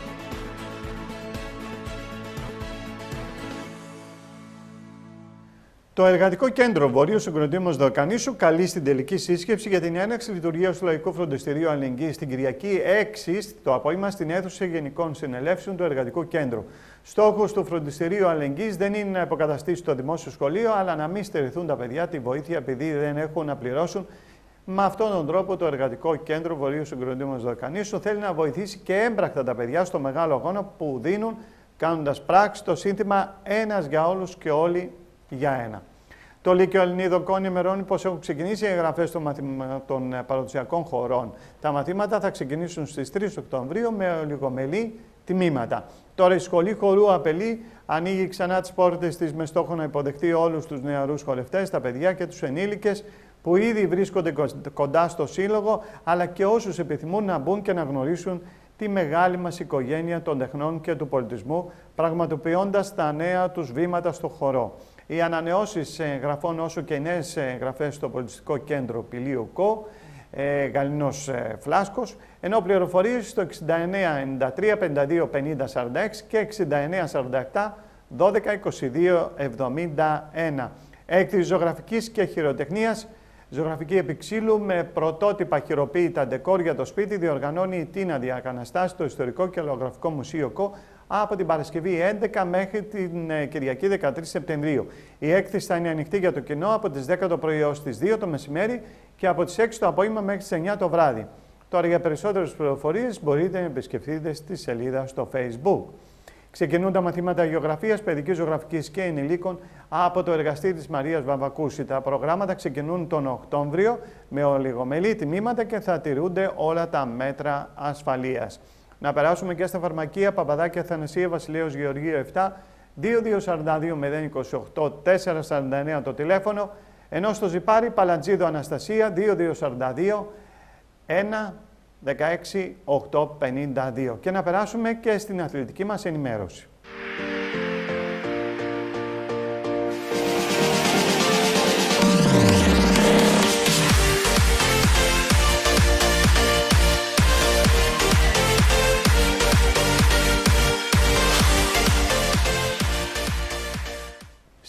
Το Εργατικό Κέντρο Βορείου Συγκροτήματος Δοκανήσου καλεί στην τελική σύσκεψη για την έναξη λειτουργίας του Λαϊκού Φροντιστηρίου Αλληλεγγύης στην Κυριακή 6 το απόγευμα στην αίθουσα Γενικών Συνελεύσεων του Εργατικού Κέντρου. Στόχος του Φροντιστηρίου Αλληλεγγύης δεν είναι να υποκαταστήσει το δημόσιο σχολείο, αλλά να μην στερηθούν τα παιδιά τη βοήθεια επειδή δεν έχουν να πληρώσουν. Με αυτόν τον τρόπο, το Εργατικό Κέντρο Βορείου Συγκροτήματος Δοκανήσου θέλει να βοηθήσει και έμπρακτα τα παιδιά στο μεγάλο αγώνα που δίνουν κάνοντας πράξη το σύνθημα «Ένας για όλους και όλοι για ένα». Το Λύκειο Ελληνίδων Κόνη ενημερώνει πως έχουν ξεκινήσει οι εγγραφές των, των παραδοσιακών χωρών. Τα μαθήματα θα ξεκινήσουν στις 3 Οκτωβρίου με ολιγομελή τιμήματα. Τώρα η σχολή χορού Απελή ανοίγει ξανά τις πόρτες της με στόχο να υποδεχτεί όλους τους νεαρούς χορευτές, τα παιδιά και τους ενήλικες που ήδη βρίσκονται κοντά στο σύλλογο, αλλά και όσους επιθυμούν να μπουν και να γνωρίσουν τη μεγάλη μας οικογένεια των τεχνών και του πολιτισμού, πραγματοποιώντας τα νέα τους βήματα στο χορό. Οι ανανεώσεις γραφών όσο και οι νέες γραφές στο πολιτιστικό κέντρο Πηλίου ΚΟ, ε, Γαλινός ε, Φλάσκος, ενώ πληροφορίες στο 69 93 52 50 46 και 69 47 12 22 71. Έκτη ζωγραφικής και χειροτεχνίας Ζωγραφική Επιξύλου με πρωτότυπα χειροποίητα ντεκόρ για το σπίτι διοργανώνει η Τίνα Διακαναστά στο Ιστορικό και Λογραφικό Μουσείο ΚΟ από την Παρασκευή 11 μέχρι την ε, Κυριακή 13 Σεπτεμβρίου. Η έκθεση θα είναι ανοιχτή για το κοινό από τις 10 το πρωί έως τις 2 το μεσημέρι και από τις 6 το απόγευμα μέχρι τις 9 το βράδυ. Τώρα για περισσότερες πληροφορίες μπορείτε να επισκεφτείτε στη σελίδα στο Facebook. Ξεκινούν τα μαθήματα γεωγραφίας, παιδικής ζωγραφικής και ενηλίκων από το εργαστήρι της Μαρίας Βαμβακούση. Τα προγράμματα ξεκινούν τον Οκτώβριο με ολιγομελή τιμήματα και θα τηρούνται όλα τα μέτρα ασφαλείας. Να περάσουμε και στα φαρμακεία Παπαδάκια Θανασία Βασιλέως Γεωργίου 7, 2242 028 449 το τηλέφωνο, ενώ στο Ζιπάρι Παλαντζίδο Αναστασία 2242 1 16-8-52. Και να περάσουμε και στην αθλητική μας ενημέρωση.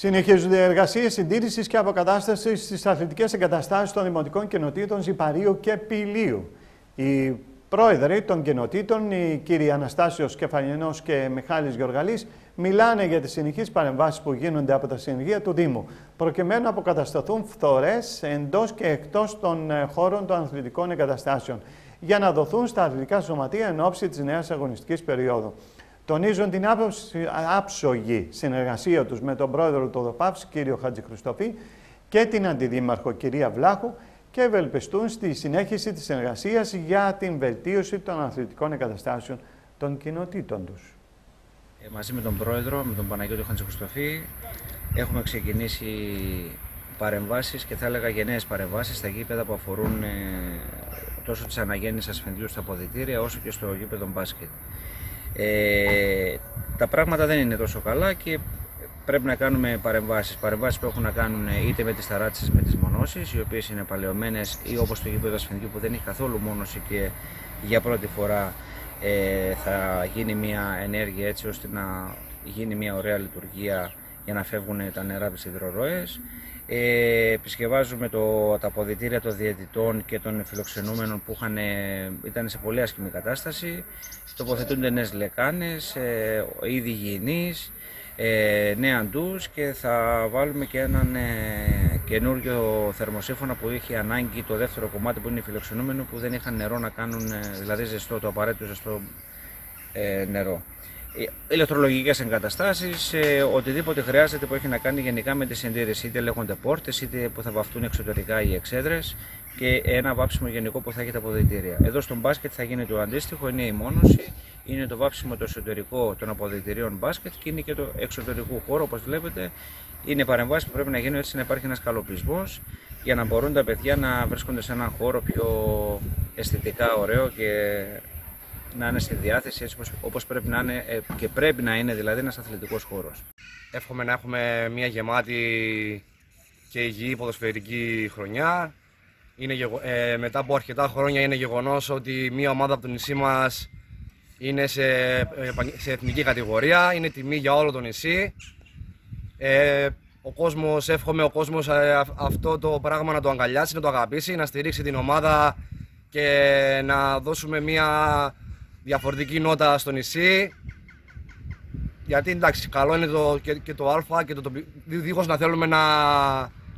Συνεχίζονται οι εργασίες συντήρησης και αποκατάστασης στις αθλητικές εγκαταστάσεις των δημοτικών κοινοτήτων Ζυπαρίου και Πηλίου. Οι πρόεδροι των κοινοτήτων, οι κύριοι Αναστάσιος Κεφαλινός και Μιχάλης Γεωργαλής, μιλάνε για τις συνεχείς παρεμβάσεις που γίνονται από τα συνεργεία του Δήμου, προκειμένου να αποκατασταθούν φθορές εντός και εκτός των ε, χώρων των αθλητικών εγκαταστάσεων, για να δοθούν στα αθλητικά σωματεία εν ώψη της νέας αγωνιστικής περίοδου. Τονίζουν την άψογη συνεργασία τους με τον πρόεδρο του ΔΟΠΑΒΣ, κύριο Χατζη και την αντιδήμαρχο κυρία Βλάχου, και ευελπιστούν στη συνέχιση της εργασίας για την βελτίωση των αθλητικών εγκαταστάσεων των κοινοτήτων τους. Ε, μαζί με τον Πρόεδρο, με τον Παναγιώτη Χαντζεχουστοφή, έχουμε ξεκινήσει παρεμβάσεις και θα έλεγα γενναίες παρεμβάσεις στα γήπεδα που αφορούν ε, τόσο τις αναγέννησης ασφεντιού στα αποδητήρια όσο και στο γήπεδο μπάσκετ. Ε, τα πράγματα δεν είναι τόσο καλά και πρέπει να κάνουμε παρεμβάσεις. Παρεμβάσεις που έχουν να κάνουν είτε με τις ταράτσες με τις μονώσεις, οι οποίες είναι παλαιωμένες, ή όπως το γήπεδο ασφεντικού που δεν έχει καθόλου μόνωση και για πρώτη φορά ε, θα γίνει μια ενέργεια έτσι ώστε να γίνει μια ωραία λειτουργία για να φεύγουν τα νερά από τις υδροροές. Ε, επισκευάζουμε το, τα αποδητήρια των διαιτητών και των φιλοξενούμενων που είχαν, ήταν σε πολύ άσχημη κατάσταση. Τοποθετούνται νέες λεκάνες, ε, ήδη υγιεινείς, ε, νέα ντους και θα βάλουμε και έναν ε, καινούριο θερμοσύφωνα που είχε ανάγκη το δεύτερο κομμάτι που είναι φιλοξενούμενο που δεν είχαν νερό να κάνουν, ε, δηλαδή ζεστό, το απαραίτητο ζεστό ε, νερό. Ε, Ηλεκτρολογικές εγκαταστάσεις, ε, οτιδήποτε χρειάζεται που έχει να κάνει γενικά με τη συντήρηση. Είτε λέγονται πόρτες, είτε που θα βαφτούν εξωτερικά οι εξέδρες και ένα βάψιμο γενικό που θα έχει τα αποδητήρια. Εδώ στον μπάσκετ θα γίνει το αντίστοιχο, είναι η μόνωση, είναι το βάψιμο το εσωτερικό των αποδητηρίων μπάσκετ και είναι και το εξωτερικό χώρο όπως βλέπετε. Είναι παρεμβάσεις που πρέπει να γίνουν έτσι να υπάρχει ένας καλοπισμός για να μπορούν τα παιδιά να βρίσκονται σε έναν χώρο πιο αισθητικά ωραίο και να είναι στη διάθεση έτσι όπως πρέπει να είναι ε, και πρέπει να είναι δηλαδή ένας αθλητικός χώρος. Εύχομαι να έχουμε μια γεμάτη και υγιή ποδοσφαιρική χρονιά. Είναι, ε, μετά από αρκετά χρόνια είναι γεγονός ότι μια ομάδα από το νησί μας είναι σε, ε, σε εθνική κατηγορία, είναι τιμή για όλο το νησί. Ε, ο κόσμος, εύχομαι ο κόσμος αυτό το πράγμα να το αγκαλιάσει, να το αγαπήσει, να στηρίξει την ομάδα και να δώσουμε μια διαφορετική νότα στο νησί. Γιατί εντάξει, καλό είναι το, και, το Α και το, το δίχως να θέλουμε να,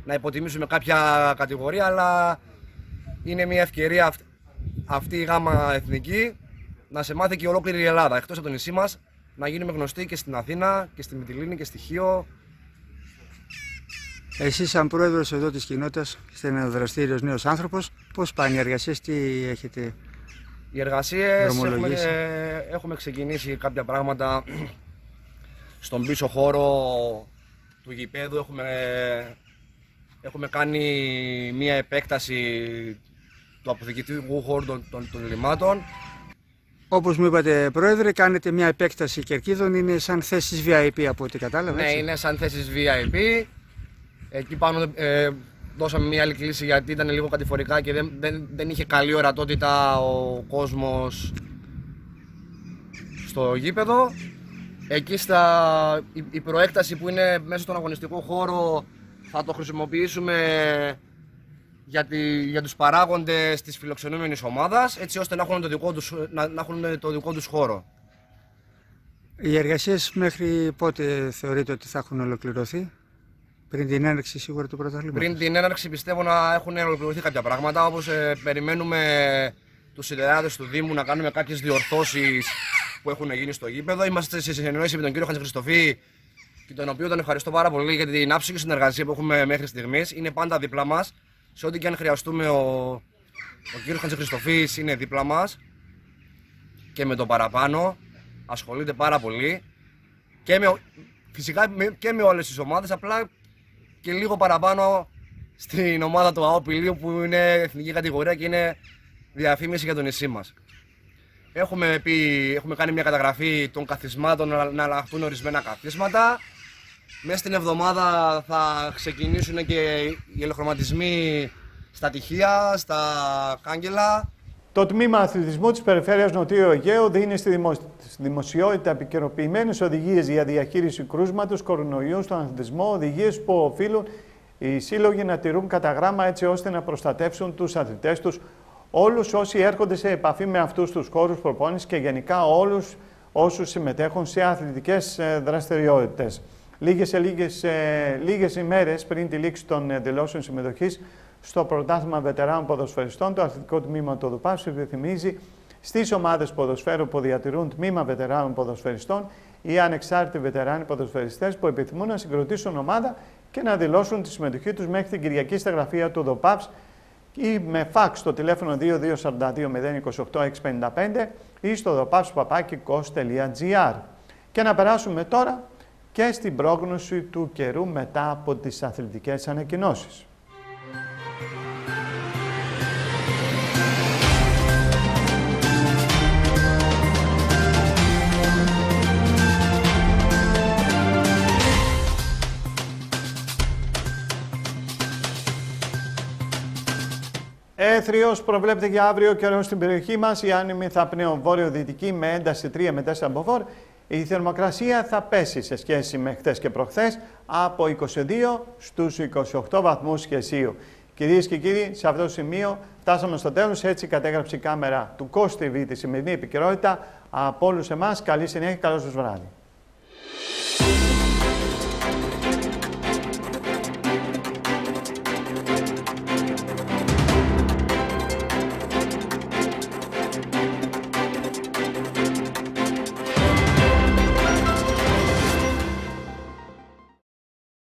να υποτιμήσουμε κάποια κατηγορία, αλλά είναι μια ευκαιρία αυτή η γάμα εθνική να σε μάθει και ολόκληρη η Ελλάδα, εκτός από το νησί μας, να γίνουμε γνωστοί και στην Αθήνα και στη Μυτιλίνη και στη Χίο. Εσείς, σαν πρόεδρος εδώ της κοινότητας, είστε ένας δραστήριος νέος άνθρωπος. Πώς πάνε οι εργασίες, τι έχετε Οι εργασίες έχουμε, έχουμε ξεκινήσει κάποια πράγματα στον πίσω χώρο του γηπέδου. Έχουμε, έχουμε κάνει μία επέκταση του αποθηκητικού χώρου των, των, των λιμάτων. Όπως μου είπατε πρόεδρε, κάνετε μια επέκταση κερκίδων, είναι σαν θέσεις VIP από ό,τι κατάλαβα. Ναι, έτσι; είναι σαν θέσεις VIP. Εκεί πάνω ε, δώσαμε μια άλλη κλίση γιατί ήταν λίγο κατηφορικά και δεν, δεν, δεν είχε καλή ορατότητα ο κόσμος στο γήπεδο. Εκεί στα, η, η προέκταση που είναι μέσα στον αγωνιστικό χώρο θα το χρησιμοποιήσουμε για, τη, για τους παράγοντες της φιλοξενούμενης ομάδας έτσι ώστε να έχουν το δικό τους, να, να έχουν το δικό τους χώρο. Οι εργασίες μέχρι πότε θεωρείτε ότι θα έχουν ολοκληρωθεί, πριν την έναρξη σίγουρα του πρωταθλήματος. Πριν την έναρξη πιστεύω να έχουν ολοκληρωθεί κάποια πράγματα όπως ε, περιμένουμε τους συνδεάδες του Δήμου να κάνουμε κάποιες διορθώσεις που έχουν γίνει στο γήπεδο. Είμαστε σε συνεννόηση με τον κύριο Χριστοφή και τον οποίο τον ευχαριστώ πάρα πολύ για την άψογη συνεργασία που έχουμε μέχρι στιγμής. Είναι πάντα δίπλα μας. Σε ό,τι και αν χρειαστούμε, ο, ο κύριος Χριστοφής είναι δίπλα μας και με το παραπάνω. Ασχολείται πάρα πολύ και με, φυσικά με- και με όλες τις ομάδες, απλά και λίγο παραπάνω στην ομάδα του ΑΟΠ Ηλίου που είναι εθνική κατηγορία και είναι διαφήμιση για το νησί μας. Έχουμε, πει, έχουμε κάνει μια καταγραφή των καθισμάτων να, να αλλάχθουν ορισμένα καθίσματα. Μέσα στην εβδομάδα θα ξεκινήσουν και οι ελεχρωματισμοί στα τυχεία, στα κάγκελα. Το τμήμα αθλητισμού της Περιφέρειας Νοτιού Αιγαίου δίνει στη, δημο... στη δημοσιότητα επικαιροποιημένες οδηγίες για διαχείριση κρούσματος κορονοϊούς στον αθλητισμό, οδηγίες που οφείλουν οι σύλλογοι να τηρούν κατά γράμμα έτσι ώστε να προστατεύσουν τους αθλητές τους, όλους όσοι έρχονται σε επαφή με αυτούς τους χώρους προπόνησης και γενικά όλους όσους συμμετέχουν σε αθλητικές δραστηριότητες. Λίγες σε λίγες, ε, λίγες ημέρες πριν τη λήξη των ε, δηλώσεων συμμετοχής στο πρωτάθλημα βετεράνων ποδοσφαιριστών, το αθλητικό τμήμα του ΔΟΠΑΣ επιθυμίζει στις ομάδες ποδοσφαίρου που διατηρούν τμήμα βετεράνων ποδοσφαιριστών ή ανεξάρτητοι βετεράνοι ποδοσφαιριστές που επιθυμούν να συγκροτήσουν ομάδα και να δηλώσουν τη συμμετοχή τους μέχρι την Κυριακή στα γραφεία του ΔΟΠΑΠΣ ή με φάξ στο τηλέφωνο 2242 028 ή στο δοπαύspapakikos.gr. Και να περάσουμε τώρα και στην πρόγνωση του καιρού μετά από τις αθλητικές ανακοινώσεις. Έθριος προβλέπεται για αύριο καιρό στην περιοχή μας. Η άνεμη θα πνέουν βόρειο-δυτική με ένταση 3 με 4 μποφόρ. Η θερμοκρασία θα πέσει σε σχέση με χθες και προχθές από 22 στους 28 βαθμούς Κελσίου. Κυρίες και κύριοι, σε αυτό το σημείο φτάσαμε στο τέλος. Έτσι κατέγραψε η κάμερα του Κώστη Β τη σημερινή επικαιρότητα. Από όλους εμάς, καλή συνέχεια, καλό σας βράδυ.